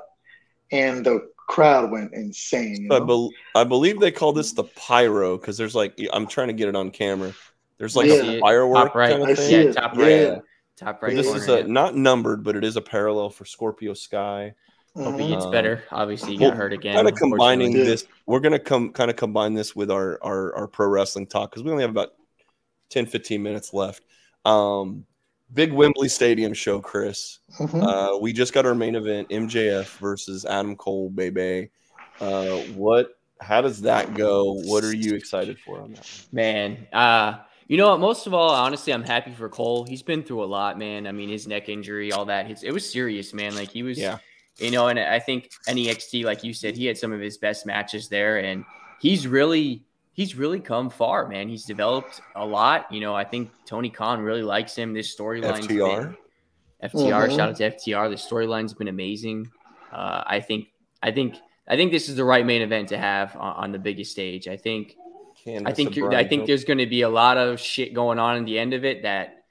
and the crowd went insane. You I, know? bel I believe they call this the pyro because there's like I'm trying to get it on camera. There's like Yeah. a firework Top right. kind I of see thing. Yeah, it. top Yeah. right. Top right. This corner, is a, yeah. not numbered, but it is a parallel for Scorpio Sky. Hope he Mhm. gets Um, better. Obviously, he well, got hurt again. kind of combining this we're going to come kind of combine this with our our, our pro wrestling talk because we only have about 10 15 minutes left um big Wembley Stadium show, Chris. Mhm. Uh, we just got our main event, MJF versus Adam Cole, baby. Uh, what? How does that go? What are you excited for on that? Man, uh, you know what? Most of all, honestly, I'm happy for Cole. He's been through a lot, man. I mean, his neck injury, all that. It's, it was serious, man. Like he was, Yeah. You know, and I think NEXT, like you said, he had some of his best matches there, and he's really, he's really come far, man. He's developed a lot. You know, I think Tony Khan really likes him. This storyline, FTR? FTR, Mhm. shout out to FTR. The storyline's been amazing. Uh, I think, I think, I think this is the right main event to have on, on the biggest stage. I think. Candace I think you're, I think there's going to be a lot of shit going on in the end of it that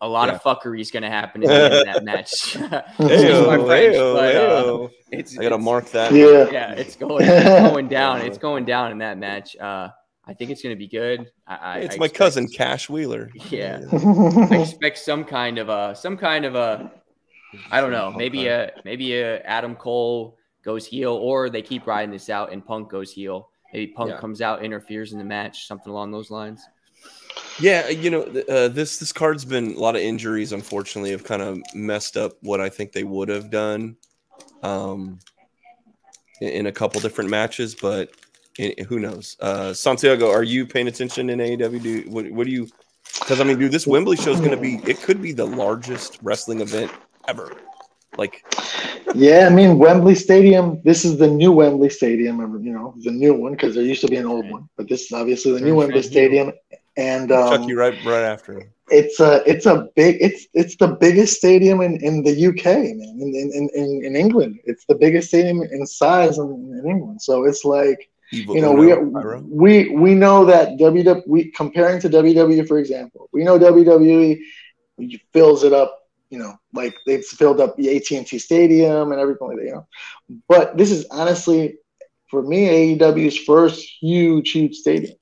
a lot Yeah. of fuckery is going to happen at the end of that match. Excuse my Ayo, French, ayo, but, uh, it's, I gotta mark that. Yeah. Yeah, it's going it's going down. It's going down in that match. Uh, I think it's going to be good. I, I, It's I my expect- cousin Cash Wheeler. Yeah. I expect some kind of a some kind of a I don't know, maybe a maybe a Adam Cole goes heel or they keep riding this out and Punk goes heel. Maybe Punk Yeah. comes out, interferes in the match, something along those lines. Yeah, you know, uh, this this card's been a lot of injuries. Unfortunately, have kind of messed up what I think they would have done, um, in, in a couple different matches. But i who knows? Uh, Santiago, are you paying attention in AEW? Do what, what do you? Because I mean, dude, this Wembley show is going to be. It could be the largest wrestling event ever. Like, Yeah, I mean Wembley Stadium. This is the new Wembley Stadium. You know, the new one because there used to be an old one, but this is obviously the new Wembley Trent Stadium. And um, Chucky, right, right after. it's a it's a big it's it's the biggest stadium in, in the UK, man. In, in, in, in England, it's the biggest stadium in size in, in England. So it's like Evil you know we we we know that WWE we comparing to WWE for example, we know WWE fills it up. You know, like they've filled up the AT and T Stadium and everything like that. You know, but this is honestly for me AEW's first huge huge stadium.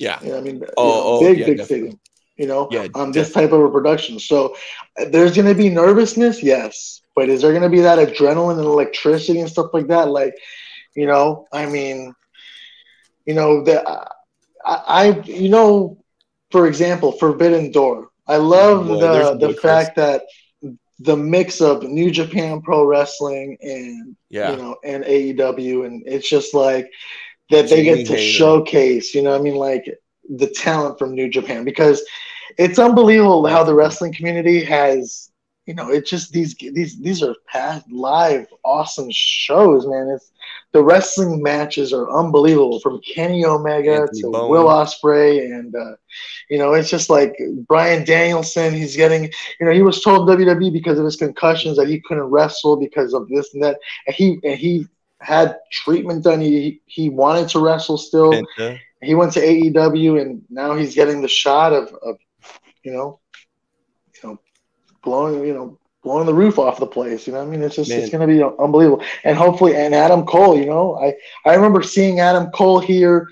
Yeah, You know, I mean, you Oh, know, oh, big, yeah, big definitely. stadium. You know, Yeah, on this type of a production. So uh, there's going to be nervousness, yes, but is there going to be that adrenaline and electricity and stuff like that? Like, you know, I mean, you know that I, I, you know, for example, Forbidden Door. I love the the Chris. fact that the mix of New Japan Pro Wrestling and yeah. you know, and AEW, and it's just like that they get to showcase, you know, what I mean, like the talent from New Japan because it's unbelievable how the wrestling community has, you know, it's just these these these are past live awesome shows, man. It's the wrestling matches are unbelievable from Kenny Omega Anthony to Bowen. Will Ospreay and uh, you know, it's just like Bryan Danielson. He's getting, you know, he was told WWE because of his concussions that he couldn't wrestle because of this and that, and he and he had treatment done. He he wanted to wrestle still. He went to AEW, and now he's getting the shot of, of you know, you know, blowing, you know, blowing the roof off the place. You know, what I mean, it's just it's going to be unbelievable. And hopefully, and Adam Cole, you know, I I remember seeing Adam Cole here.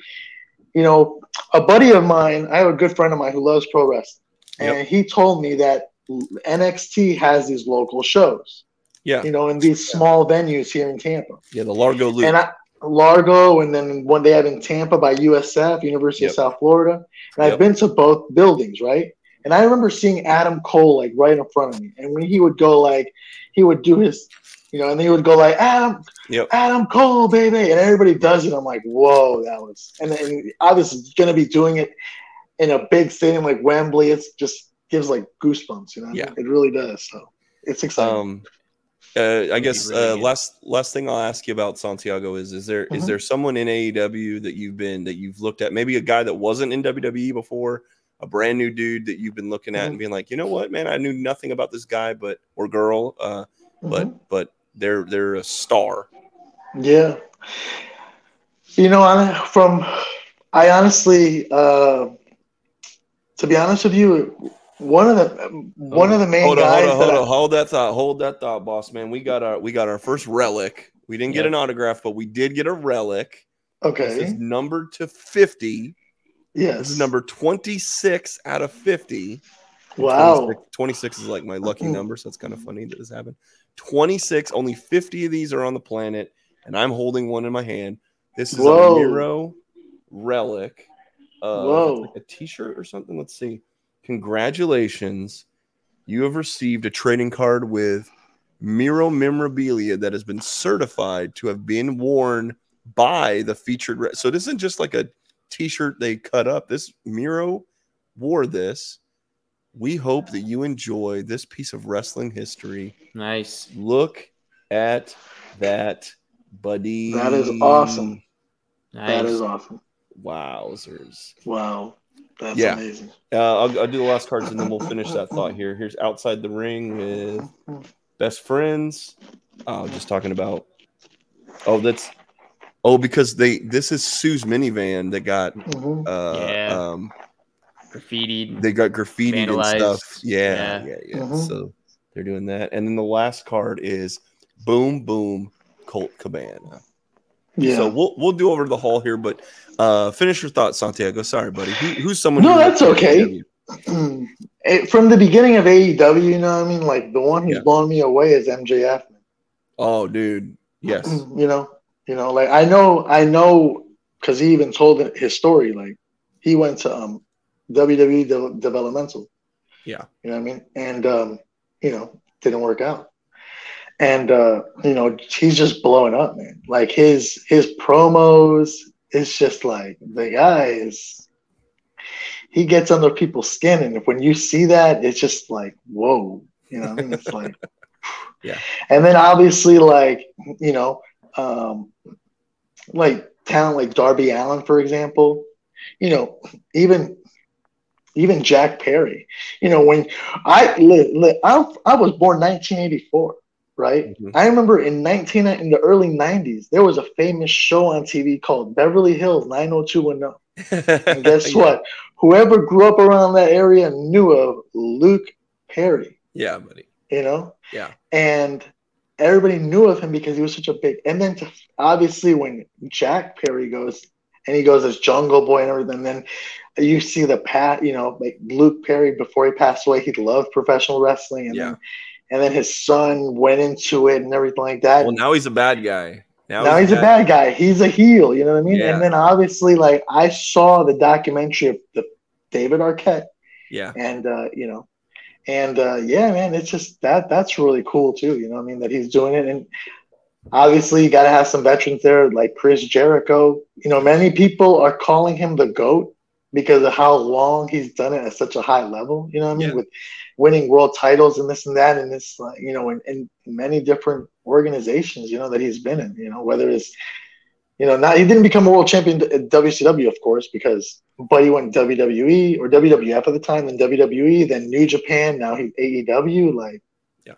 You know, a buddy of mine, I have a good friend of mine who loves pro wrestling, and he told me that NXT has these local shows. Yeah, You know, in these small venues here in Tampa. yeah, the Largo Loop. And I, Largo, and then one they have in Tampa by USF, University Yep. of South Florida. And I've been to both buildings, right? And I remember seeing Adam Cole like right in front of me. And when he would go like, he would do his, you know, and he would go like, Adam, Yep. Adam Cole, baby, and everybody does it. I'm like, whoa, that was, and then I was going to be doing it in a big stadium like Wembley. It's just gives like goosebumps, you know. Yeah. it really does. So it's exciting. Um, uh, I guess really uh, last last thing I'll ask you about Santiago is: is there is Mhm. there someone in AEW that you've been that you've looked at? Maybe a guy that wasn't in WWE before, a brand new dude that you've been looking at Mm-hmm. and being like, you know what, man, I knew nothing about this guy, but or girl, uh, but Mhm. but they're they're a star. Yeah. You know, I, from I honestly, uh, to be honest with you, one of the one of the main hold on, guys hold on, hold I- on, hold that thought, hold that thought, boss man. We got our we got our first relic. We didn't get Yep. an autograph, but we did get a relic. This okay, is numbered to fifty. yes, This is number 26 out of 50. Wow. 26, 26 is like my lucky number, so it's kind of funny that this happened. 26, only 50 of these are on the planet, and I'm holding one in my hand. This is Whoa. a Miro relic. Uh, Whoa. Like a t shirt or something. Let's see. Congratulations. you have received a trading card with Miro memorabilia that has been certified to have been worn by the featured. Re- so this isn't just like a T-shirt they cut up. This Miro wore this. We hope that you enjoy this piece of wrestling history. Nice. Look at that, buddy. That is awesome. Nice. That is awesome. Wowzers. Wow. That's Yeah. amazing. Uh, I'll, I'll do the last cards and then we'll finish that thought here. Here's outside the ring with best friends. Oh, just talking about. Oh, that's. Oh, because they this is Sue's minivan that got Mhm. uh Yeah. um graffitied. they got graffiti and stuff. Yeah, yeah, Yeah. yeah. Mhm. So they're doing that, and then the last card is Boom Boom Colt Cabana. Yeah. So we'll we'll do over the hall here, but uh finish your thoughts, Santiago. Sorry, buddy. Who, who's someone? No, that's okay. It- from the beginning of AEW, you know what I mean? Like the one who's Yeah. blown me away is MJF. Oh, dude. Yes. You know, you know, like I know, I know, because he even told his story. Like he went to um, WWE de- developmental. Yeah. You know what I mean? And um, you know, didn't work out. And uh, you know, he's just blowing up, man. Like his his promos, it's just like the guy is he gets under people's skin. And when you see that, it's just like, whoa, you know, I mean, it's like Yeah. And then obviously, like, you know, um, like talent like Darby Allin, for example, you know, even even Jack Perry. You know, when I li, li, I, I was born 1984, right? Mhm. I remember in 19 in the early 90s, there was a famous show on TV called Beverly Hills 90210. And guess Yeah. what? Whoever grew up around that area knew of Luke Perry, Yeah, buddy. you know? Yeah. And everybody knew of him because he was such a big. And then to, obviously when Jack Perry goes and he goes as Jungle Boy and everything, then you see the pat. You know, like Luke Perry before he passed away, he loved professional wrestling, and Yeah. then and then his son went into it and everything like that. Well, now he's a bad guy. Now, now he's a bad guy. He's a heel. You know what I mean? Yeah. And then obviously, like I saw the documentary of the David Arquette, Yeah. and uh, you know, and uh, yeah, man, it's just that that's really cool too. You know what I mean? That he's doing it, and obviously, you got to have some veterans there like Chris Jericho. You know, many people are calling him the goat because of how long he's done it at such a high level. You know what I mean? Yeah. With winning world titles and this and that, and this, you know, in, in many different organizations, you know, that he's been in. You know, whether it's you know, not he didn't become a world champion at WCW, of course, because but he went WWE or WWF at the time, then WWE, then New Japan, now he's AEW. Like, Yeah.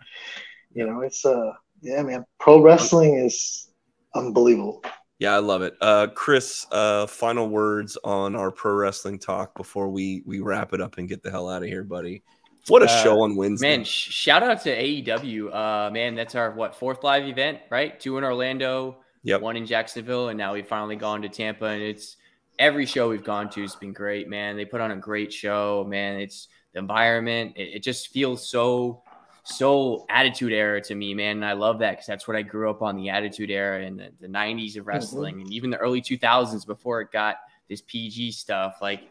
you know, it's uh, yeah, man, pro wrestling is unbelievable. Yeah, I love it. Uh, Chris, uh, final words on our pro wrestling talk before we we wrap it up and get the hell out of here, buddy. What a Uh, show on Wednesday. Man, sh- shout out to AEW. Uh, man, that's our what fourth live event, right? Two in Orlando, Yep. one in Jacksonville, and now we've finally gone to Tampa. And it's every show we've gone to has been great, man. They put on a great show, man. It's the environment. It, it just feels so so attitude era to me, man. And I love that because that's what I grew up on the attitude era and the, the 90s of wrestling and even the early 2000s before it got this PG stuff. Like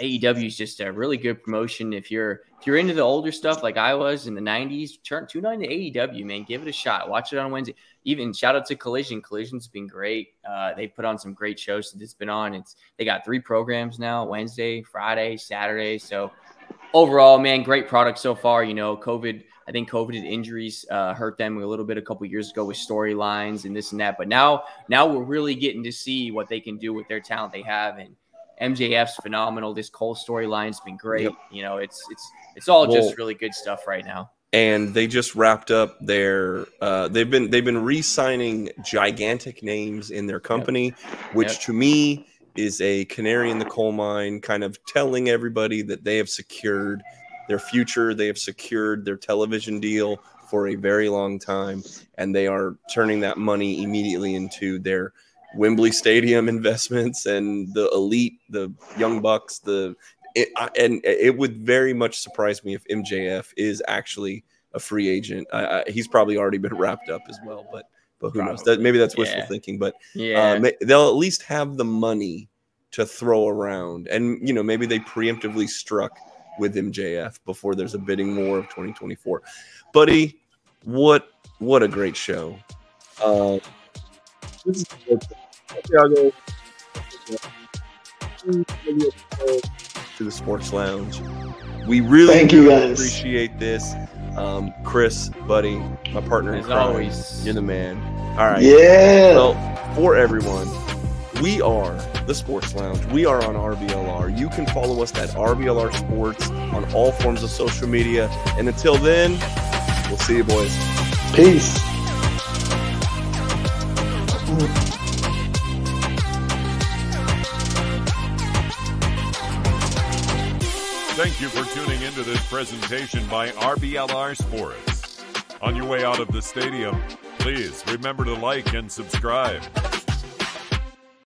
AEW is just a really good promotion. If you're if you're into the older stuff like I was in the 90s, turn tune on to AEW, man. Give it a shot. Watch it on Wednesday. Even shout out to Collision. Collision's been great. Uh, they put on some great shows that it's been on. It's they got three programs now: Wednesday, Friday, Saturday. So overall, man, great product so far. You know, COVID. I think COVID injuries uh, hurt them a little bit a couple years ago with storylines and this and that. But now, now we're really getting to see what they can do with their talent they have. And MJF's phenomenal. This Cole storyline's been great. Yep. You know, it's it's it's all Well- just really good stuff right now. and they just wrapped up their uh, they've been they've been re-signing gigantic names in their company which Yep. to me is a canary in the coal mine kind of telling everybody that they have secured their future they have secured their television deal for a very long time and they are turning that money immediately into their Wembley Stadium investments and the elite the young bucks the it, and it would very much surprise me if MJF is actually a free agent. I, I, he's probably already been wrapped up as well, but but who knows? That maybe that's wishful Yeah. thinking, but Yeah. uh, they'll at least have the money to throw around, and you know maybe they preemptively struck with MJF before there's a bidding war of 2024. Buddy, what what a great show. Uh, this is Santiago to the Sports Lounge. We really, Thank you, really guys. appreciate this. Um, Chris, buddy, my partner in As crime, always. you're the man. All right. Yeah. Well, for everyone, we are the Sports Lounge. We are on RBLR. You can follow us at RBLR Sports on all forms of social media. And until then, we'll see you, boys. Peace. You for tuning into this presentation by RBLR Sports. On your way out of the stadium, please remember to like and subscribe.